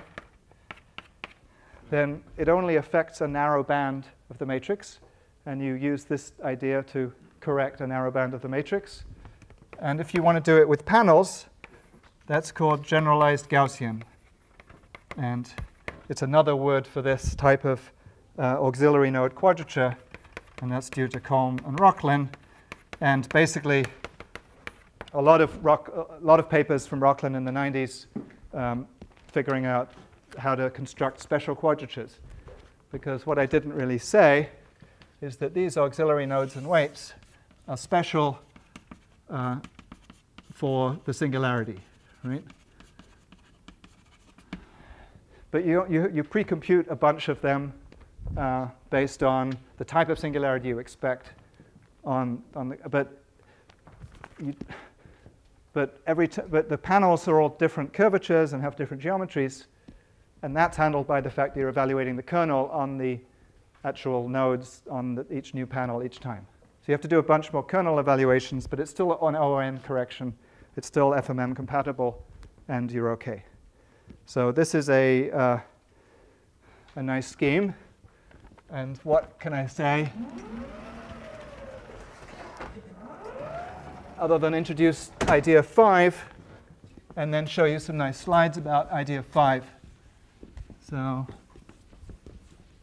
then it only affects a narrow band of the matrix. And you use this idea to correct a narrow band of the matrix. And if you want to do it with panels, that's called generalized Gaussian. And it's another word for this type of uh, auxiliary node quadrature. And that's due to Kolm and Rokhlin. And basically, a lot of, rock, a lot of papers from Rokhlin in the 90s um, figuring out how to construct special quadratures. Because what I didn't really say is that these auxiliary nodes and weights are special uh, for the singularity, right? But you, you, you pre-compute a bunch of them uh, based on the type of singularity you expect on, on the, but you, but, every but the panels are all different curvatures and have different geometries. And that's handled by the fact that you're evaluating the kernel on the actual nodes on the, each new panel each time. So you have to do a bunch more kernel evaluations, but it's still on ORN correction. It's still FMM compatible, and you're OK. So this is a, uh, a nice scheme. And what can I say? other than introduce idea five and then show you some nice slides about idea five. So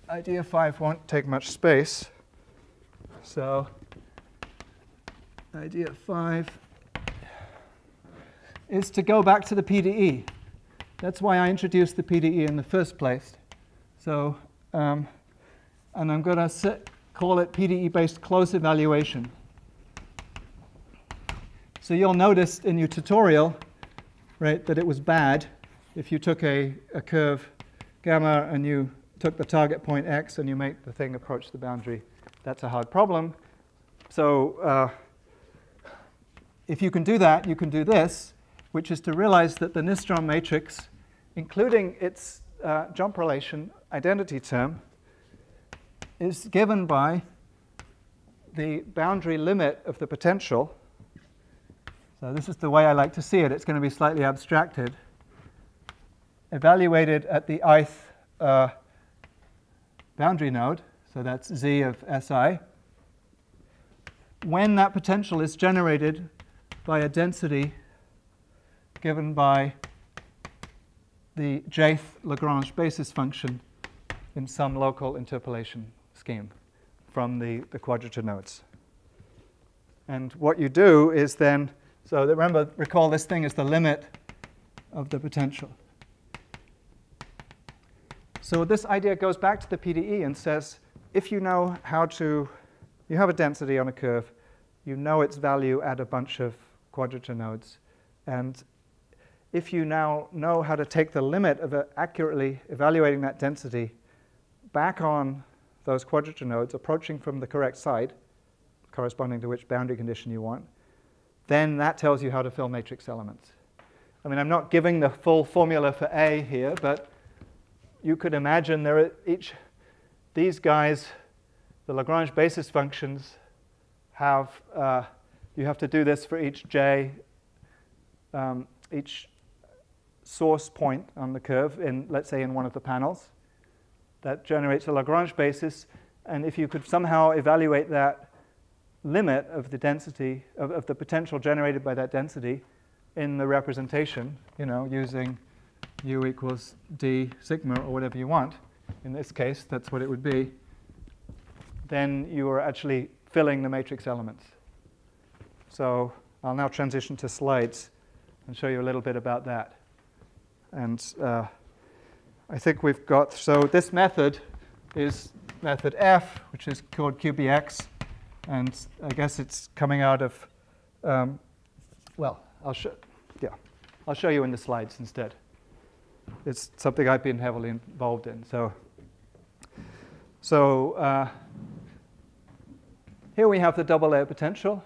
idea five won't take much space. So idea five is to go back to the PDE. That's why I introduced the PDE in the first place. So, um, and I'm going to call it PDE-based close evaluation. So you'll notice in your tutorial, right, that it was bad if you took a, a curve gamma and you took the target point x and you make the thing approach the boundary. That's a hard problem. So uh, if you can do that, you can do this, which is to realize that the Nystrom matrix, including its uh, jump relation identity term, is given by the boundary limit of the potential so this is the way I like to see it. It's going to be slightly abstracted. Evaluated at the ith uh, boundary node, so that's z of Si, when that potential is generated by a density given by the jth Lagrange basis function in some local interpolation scheme from the, the quadrature nodes. And what you do is then so remember, recall this thing is the limit of the potential. So this idea goes back to the PDE and says, if you know how to, you have a density on a curve, you know its value at a bunch of quadrature nodes, and if you now know how to take the limit of accurately evaluating that density back on those quadrature nodes, approaching from the correct side, corresponding to which boundary condition you want, then that tells you how to fill matrix elements. I mean, I'm not giving the full formula for A here, but you could imagine there are each, these guys, the Lagrange basis functions have, uh, you have to do this for each J, um, each source point on the curve in, let's say, in one of the panels. That generates a Lagrange basis. And if you could somehow evaluate that limit of the density, of, of the potential generated by that density in the representation, you know, using u equals d sigma or whatever you want, in this case, that's what it would be, then you are actually filling the matrix elements. So I'll now transition to slides and show you a little bit about that. And uh, I think we've got, so this method is method F, which is called QBX. And I guess it's coming out of, um, well, I'll show, yeah, I'll show you in the slides instead. It's something I've been heavily involved in. So, so uh, here we have the double layer potential.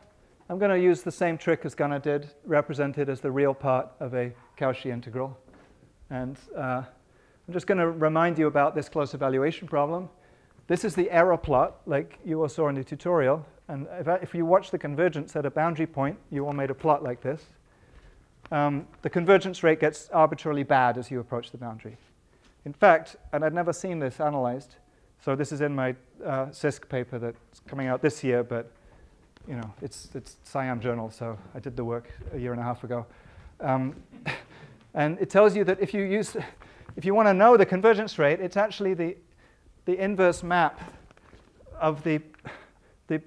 I'm going to use the same trick as Gunnar did, represented as the real part of a Cauchy integral. And uh, I'm just going to remind you about this close evaluation problem. This is the error plot, like you all saw in the tutorial. And if, if you watch the convergence at a boundary point, you all made a plot like this. Um, the convergence rate gets arbitrarily bad as you approach the boundary. In fact, and I'd never seen this analyzed, so this is in my uh, SISC paper that's coming out this year, but you know, it's, it's SIAM journal, so I did the work a year and a half ago. Um, and it tells you that if you use, if you want to know the convergence rate, it's actually the, the inverse map of the, the,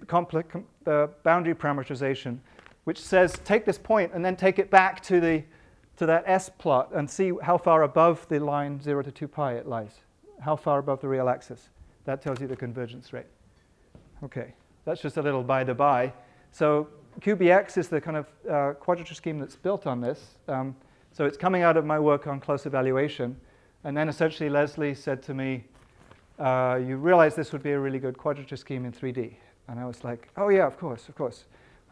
the boundary parameterization, which says take this point and then take it back to, the, to that S plot and see how far above the line 0 to 2 pi it lies, how far above the real axis. That tells you the convergence rate. Okay. That's just a little by the by. So QBX is the kind of uh, quadrature scheme that's built on this. Um, so it's coming out of my work on close evaluation. And then essentially Leslie said to me, uh, you realize this would be a really good quadrature scheme in 3D. And I was like, oh yeah, of course, of course.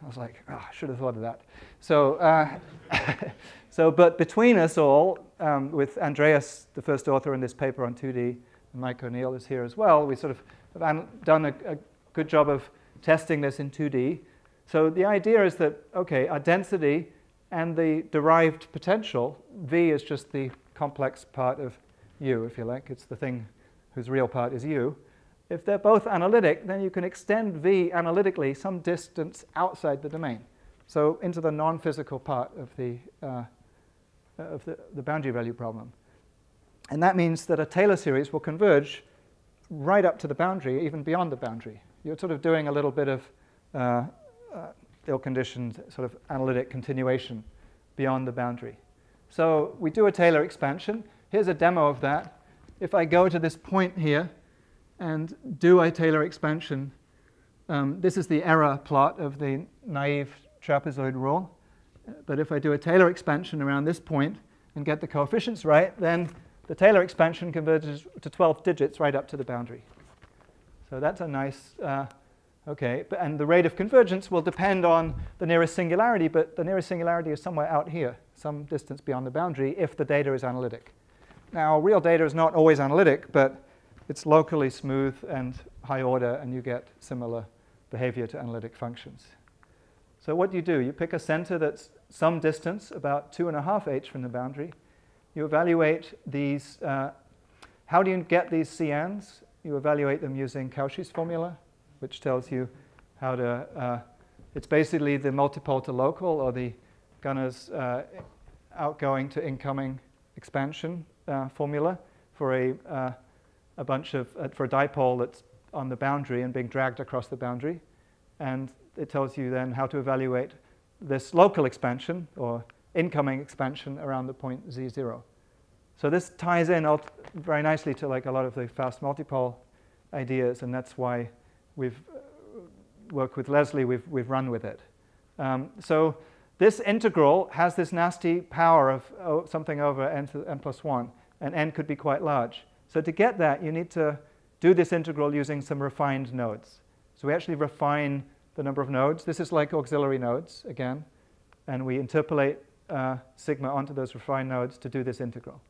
I was like, oh, I should have thought of that. So, uh, so but between us all, um, with Andreas, the first author in this paper on 2D, and Mike O'Neill is here as well, we sort of have done a, a good job of testing this in 2D. So the idea is that, okay, our density and the derived potential, V is just the complex part of U, if you like. It's the thing whose real part is U. If they're both analytic, then you can extend V analytically some distance outside the domain. So into the non-physical part of the, uh, of the, the boundary value problem. And that means that a Taylor series will converge right up to the boundary, even beyond the boundary you're sort of doing a little bit of uh, uh, ill-conditioned sort of analytic continuation beyond the boundary. So we do a Taylor expansion. Here's a demo of that. If I go to this point here and do a Taylor expansion, um, this is the error plot of the naive trapezoid rule. But if I do a Taylor expansion around this point and get the coefficients right, then the Taylor expansion converges to 12 digits right up to the boundary. So that's a nice, uh, okay. But, and the rate of convergence will depend on the nearest singularity, but the nearest singularity is somewhere out here, some distance beyond the boundary, if the data is analytic. Now, real data is not always analytic, but it's locally smooth and high order, and you get similar behavior to analytic functions. So what do you do? You pick a center that's some distance, about two and a half h from the boundary. You evaluate these. Uh, how do you get these CNs? you evaluate them using Cauchy's formula, which tells you how to, uh, it's basically the multipole to local or the Gunnar's uh, outgoing to incoming expansion uh, formula for a, uh, a bunch of, uh, for a dipole that's on the boundary and being dragged across the boundary. And it tells you then how to evaluate this local expansion or incoming expansion around the point z0. So this ties in very nicely to like a lot of the fast multipole ideas, and that's why we've uh, worked with Leslie, we've, we've run with it. Um, so this integral has this nasty power of oh, something over n to n plus 1, and n could be quite large. So to get that, you need to do this integral using some refined nodes. So we actually refine the number of nodes. This is like auxiliary nodes, again, and we interpolate uh, sigma onto those refined nodes to do this integral.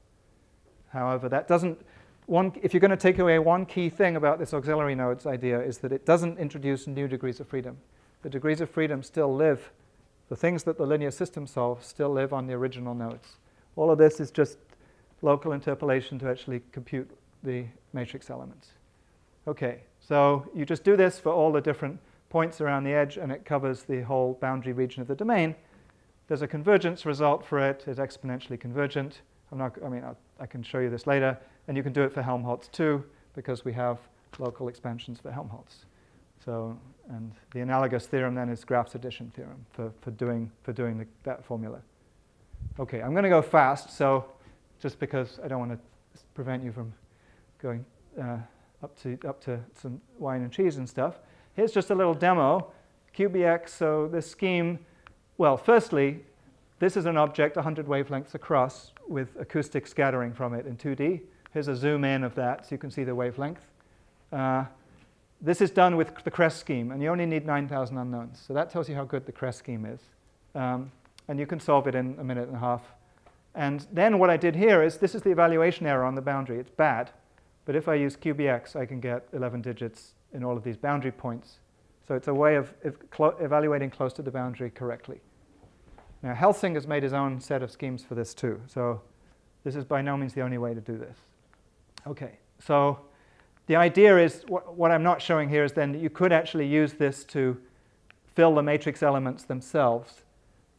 However, that doesn't, one, if you're going to take away one key thing about this auxiliary nodes idea is that it doesn't introduce new degrees of freedom. The degrees of freedom still live. The things that the linear system solves still live on the original nodes. All of this is just local interpolation to actually compute the matrix elements. Okay, So you just do this for all the different points around the edge, and it covers the whole boundary region of the domain. There's a convergence result for it. It's exponentially convergent. I'm not, I mean, I'll, i can show you this later. And you can do it for Helmholtz too, because we have local expansions for Helmholtz. So, and the analogous theorem then is Graf's addition theorem for, for doing, for doing the, that formula. Okay, I'm going to go fast, so just because I don't want to prevent you from going uh, up, to, up to some wine and cheese and stuff. Here's just a little demo. QBX, so this scheme, well, firstly, this is an object 100 wavelengths across with acoustic scattering from it in 2D. Here's a zoom in of that so you can see the wavelength. Uh, this is done with the Kress scheme, and you only need 9,000 unknowns. So that tells you how good the Kress scheme is. Um, and you can solve it in a minute and a half. And then what I did here is this is the evaluation error on the boundary. It's bad. But if I use QBX, I can get 11 digits in all of these boundary points. So it's a way of evaluating close to the boundary correctly. Now, Helsing has made his own set of schemes for this too. So this is by no means the only way to do this. Okay, so the idea is, wh what I'm not showing here is then that you could actually use this to fill the matrix elements themselves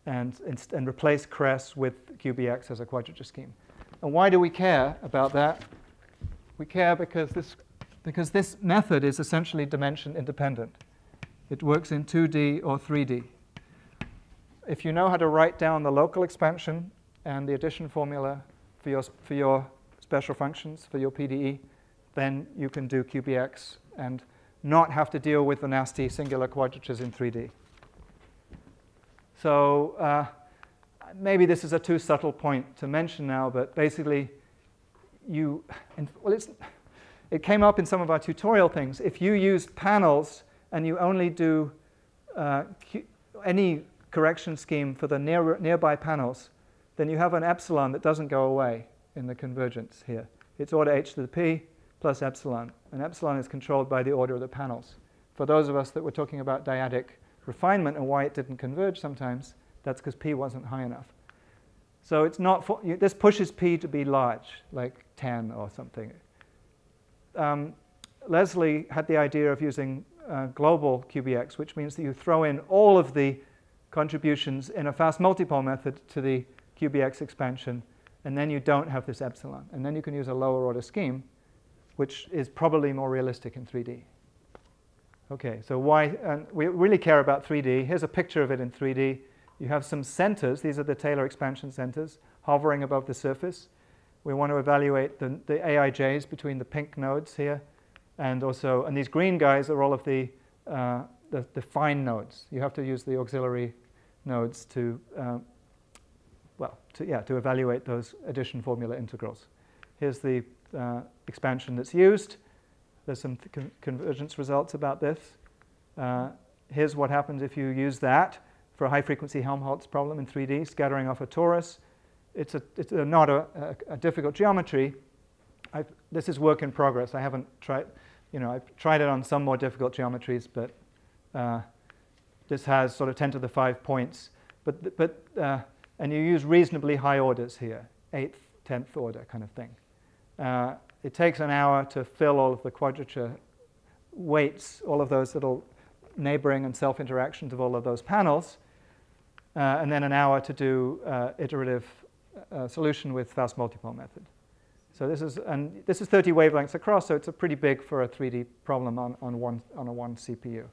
and, and replace Kress with QBX as a quadrature scheme. And why do we care about that? We care because this, because this method is essentially dimension independent. It works in 2D or 3D. If you know how to write down the local expansion and the addition formula for your, for your special functions, for your PDE, then you can do QBX and not have to deal with the nasty singular quadratures in 3D. So uh, maybe this is a too subtle point to mention now, but basically, you, well, it's, it came up in some of our tutorial things. If you use panels and you only do uh, any correction scheme for the near, nearby panels, then you have an epsilon that doesn't go away in the convergence here. It's order h to the p plus epsilon. And epsilon is controlled by the order of the panels. For those of us that were talking about dyadic refinement and why it didn't converge sometimes, that's because p wasn't high enough. So it's not for, you, this pushes p to be large, like 10 or something. Um, Leslie had the idea of using uh, global QBX, which means that you throw in all of the contributions in a fast multipole method to the QBX expansion, and then you don't have this epsilon. And then you can use a lower order scheme, which is probably more realistic in 3D. Okay, so why, and we really care about 3D. Here's a picture of it in 3D. You have some centers, these are the Taylor expansion centers, hovering above the surface. We want to evaluate the, the AIJs between the pink nodes here, and also, and these green guys are all of the, uh, the, the, fine nodes. You have to use the auxiliary nodes to, uh, well, to, yeah, to evaluate those addition formula integrals. Here's the uh, expansion that's used. There's some con convergence results about this. Uh, here's what happens if you use that for a high-frequency Helmholtz problem in 3D, scattering off a torus. It's, a, it's a, not a, a, difficult geometry. I've, this is work in progress. I haven't tried, you know, I've tried it on some more difficult geometries, but uh, this has sort of 10 to the 5 points. But, but uh, and you use reasonably high orders here, 8th, 10th order kind of thing. Uh, it takes an hour to fill all of the quadrature weights, all of those little neighboring and self interactions of all of those panels, uh, and then an hour to do uh, iterative uh, solution with fast multipole method. So this is, and this is 30 wavelengths across, so it's a pretty big for a 3D problem on, on, one, on a one CPU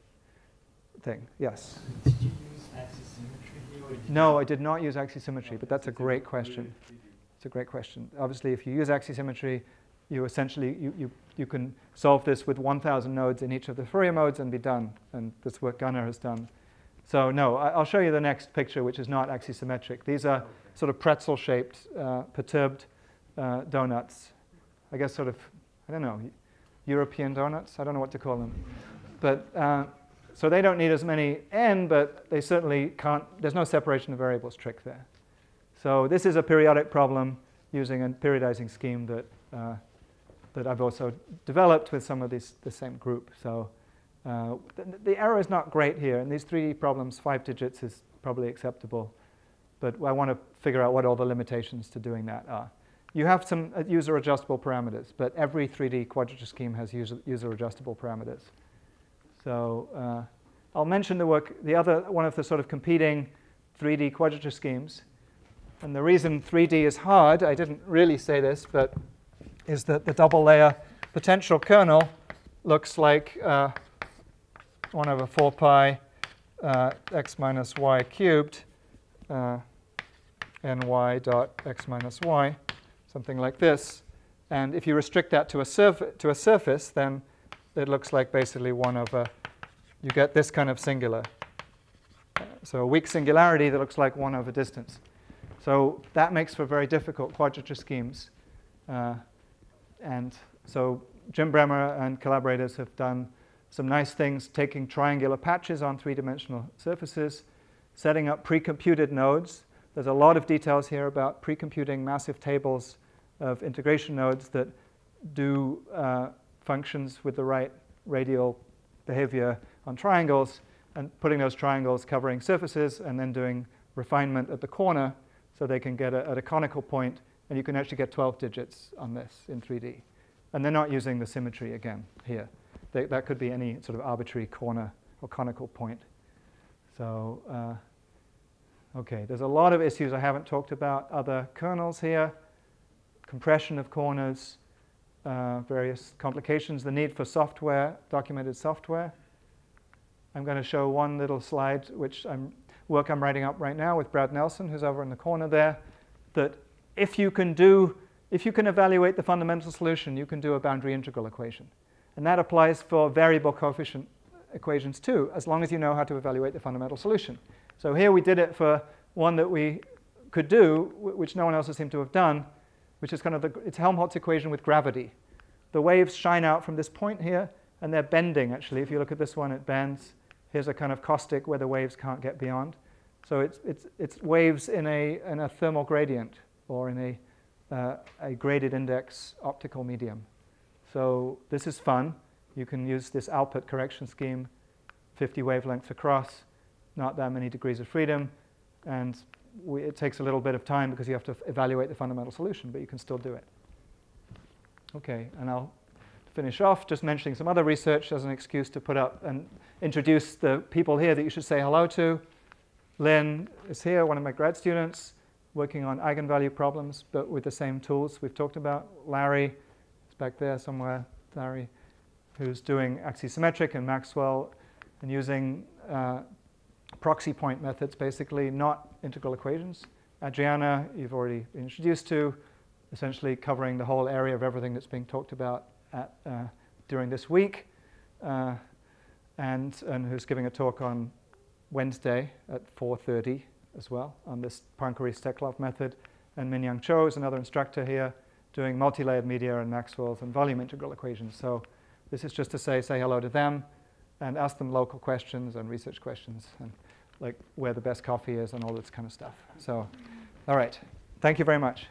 thing. Yes? Did you use axisymmetry? No, I did not use axisymmetry, but that's a great question. It's a great question. Obviously, if you use axisymmetry, you essentially, you, you, you can solve this with 1,000 nodes in each of the Fourier modes and be done. And that's what Gunnar has done. So no, I, will show you the next picture, which is not axisymmetric. These are sort of pretzel-shaped, uh, perturbed uh, donuts. I guess sort of, I don't know, European donuts? I don't know what to call them. But uh, so they don't need as many n, but they certainly can't, there's no separation of variables trick there. So this is a periodic problem using a periodizing scheme that uh, that I've also developed with some of these, the same group. So uh, the, the, error is not great here. In these 3D problems, five digits is probably acceptable. But I want to figure out what all the limitations to doing that are. You have some uh, user adjustable parameters, but every 3D quadrature scheme has user, user adjustable parameters. So uh, I'll mention the work, the other one of the sort of competing 3D quadrature schemes. And the reason 3D is hard, I didn't really say this, but is that the double layer potential kernel looks like uh, 1 over 4 pi uh, x minus y cubed uh, ny dot x minus y, something like this. And if you restrict that to a, to a surface, then it looks like basically 1 over, you get this kind of singular. so a weak singularity that looks like 1 over distance. So that makes for very difficult quadrature schemes. Uh, and so Jim Bremer and collaborators have done some nice things, taking triangular patches on three-dimensional surfaces, setting up pre-computed nodes. There's a lot of details here about pre-computing massive tables of integration nodes that do uh, functions with the right radial behavior on triangles and putting those triangles covering surfaces and then doing refinement at the corner so they can get a, at a conical point and you can actually get 12 digits on this in 3D. And they're not using the symmetry again here. They, that could be any sort of arbitrary corner or conical point. So, uh, okay, there's a lot of issues I haven't talked about. Other kernels here, compression of corners, uh, various complications, the need for software, documented software. I'm going to show one little slide, which I'm work I'm writing up right now with Brad Nelson, who's over in the corner there, that if you can do, if you can evaluate the fundamental solution, you can do a boundary integral equation. And that applies for variable coefficient equations too, as long as you know how to evaluate the fundamental solution. So here we did it for one that we could do, which no one else has seemed to have done, which is kind of the, it's Helmholtz equation with gravity. The waves shine out from this point here, and they're bending, actually. If you look at this one, it bends. Here's a kind of caustic where the waves can't get beyond. So it's, it's, it's waves in a, in a thermal gradient or in a, uh, a graded index optical medium. So this is fun. You can use this Alpert correction scheme, 50 wavelengths across, not that many degrees of freedom, and we, it takes a little bit of time because you have to evaluate the fundamental solution, but you can still do it. Okay, and I'll finish off just mentioning some other research as an excuse to put up and introduce the people here that you should say hello to. Lynn is here, one of my grad students, working on eigenvalue problems, but with the same tools we've talked about. Larry is back there somewhere, Larry, who's doing axisymmetric and Maxwell and using uh, proxy point methods, basically, not integral equations. Adrianna, you've already been introduced to, essentially covering the whole area of everything that's being talked about at, uh, during this week, uh, and, and who's giving a talk on Wednesday at 4.30 as well on this Poincare-Steklov method. And Min Hyung Cho is another instructor here doing multi-layered media and Maxwell's and volume integral equations. So this is just to say, say hello to them and ask them local questions and research questions and like where the best coffee is and all this kind of stuff. So, all right. Thank you very much.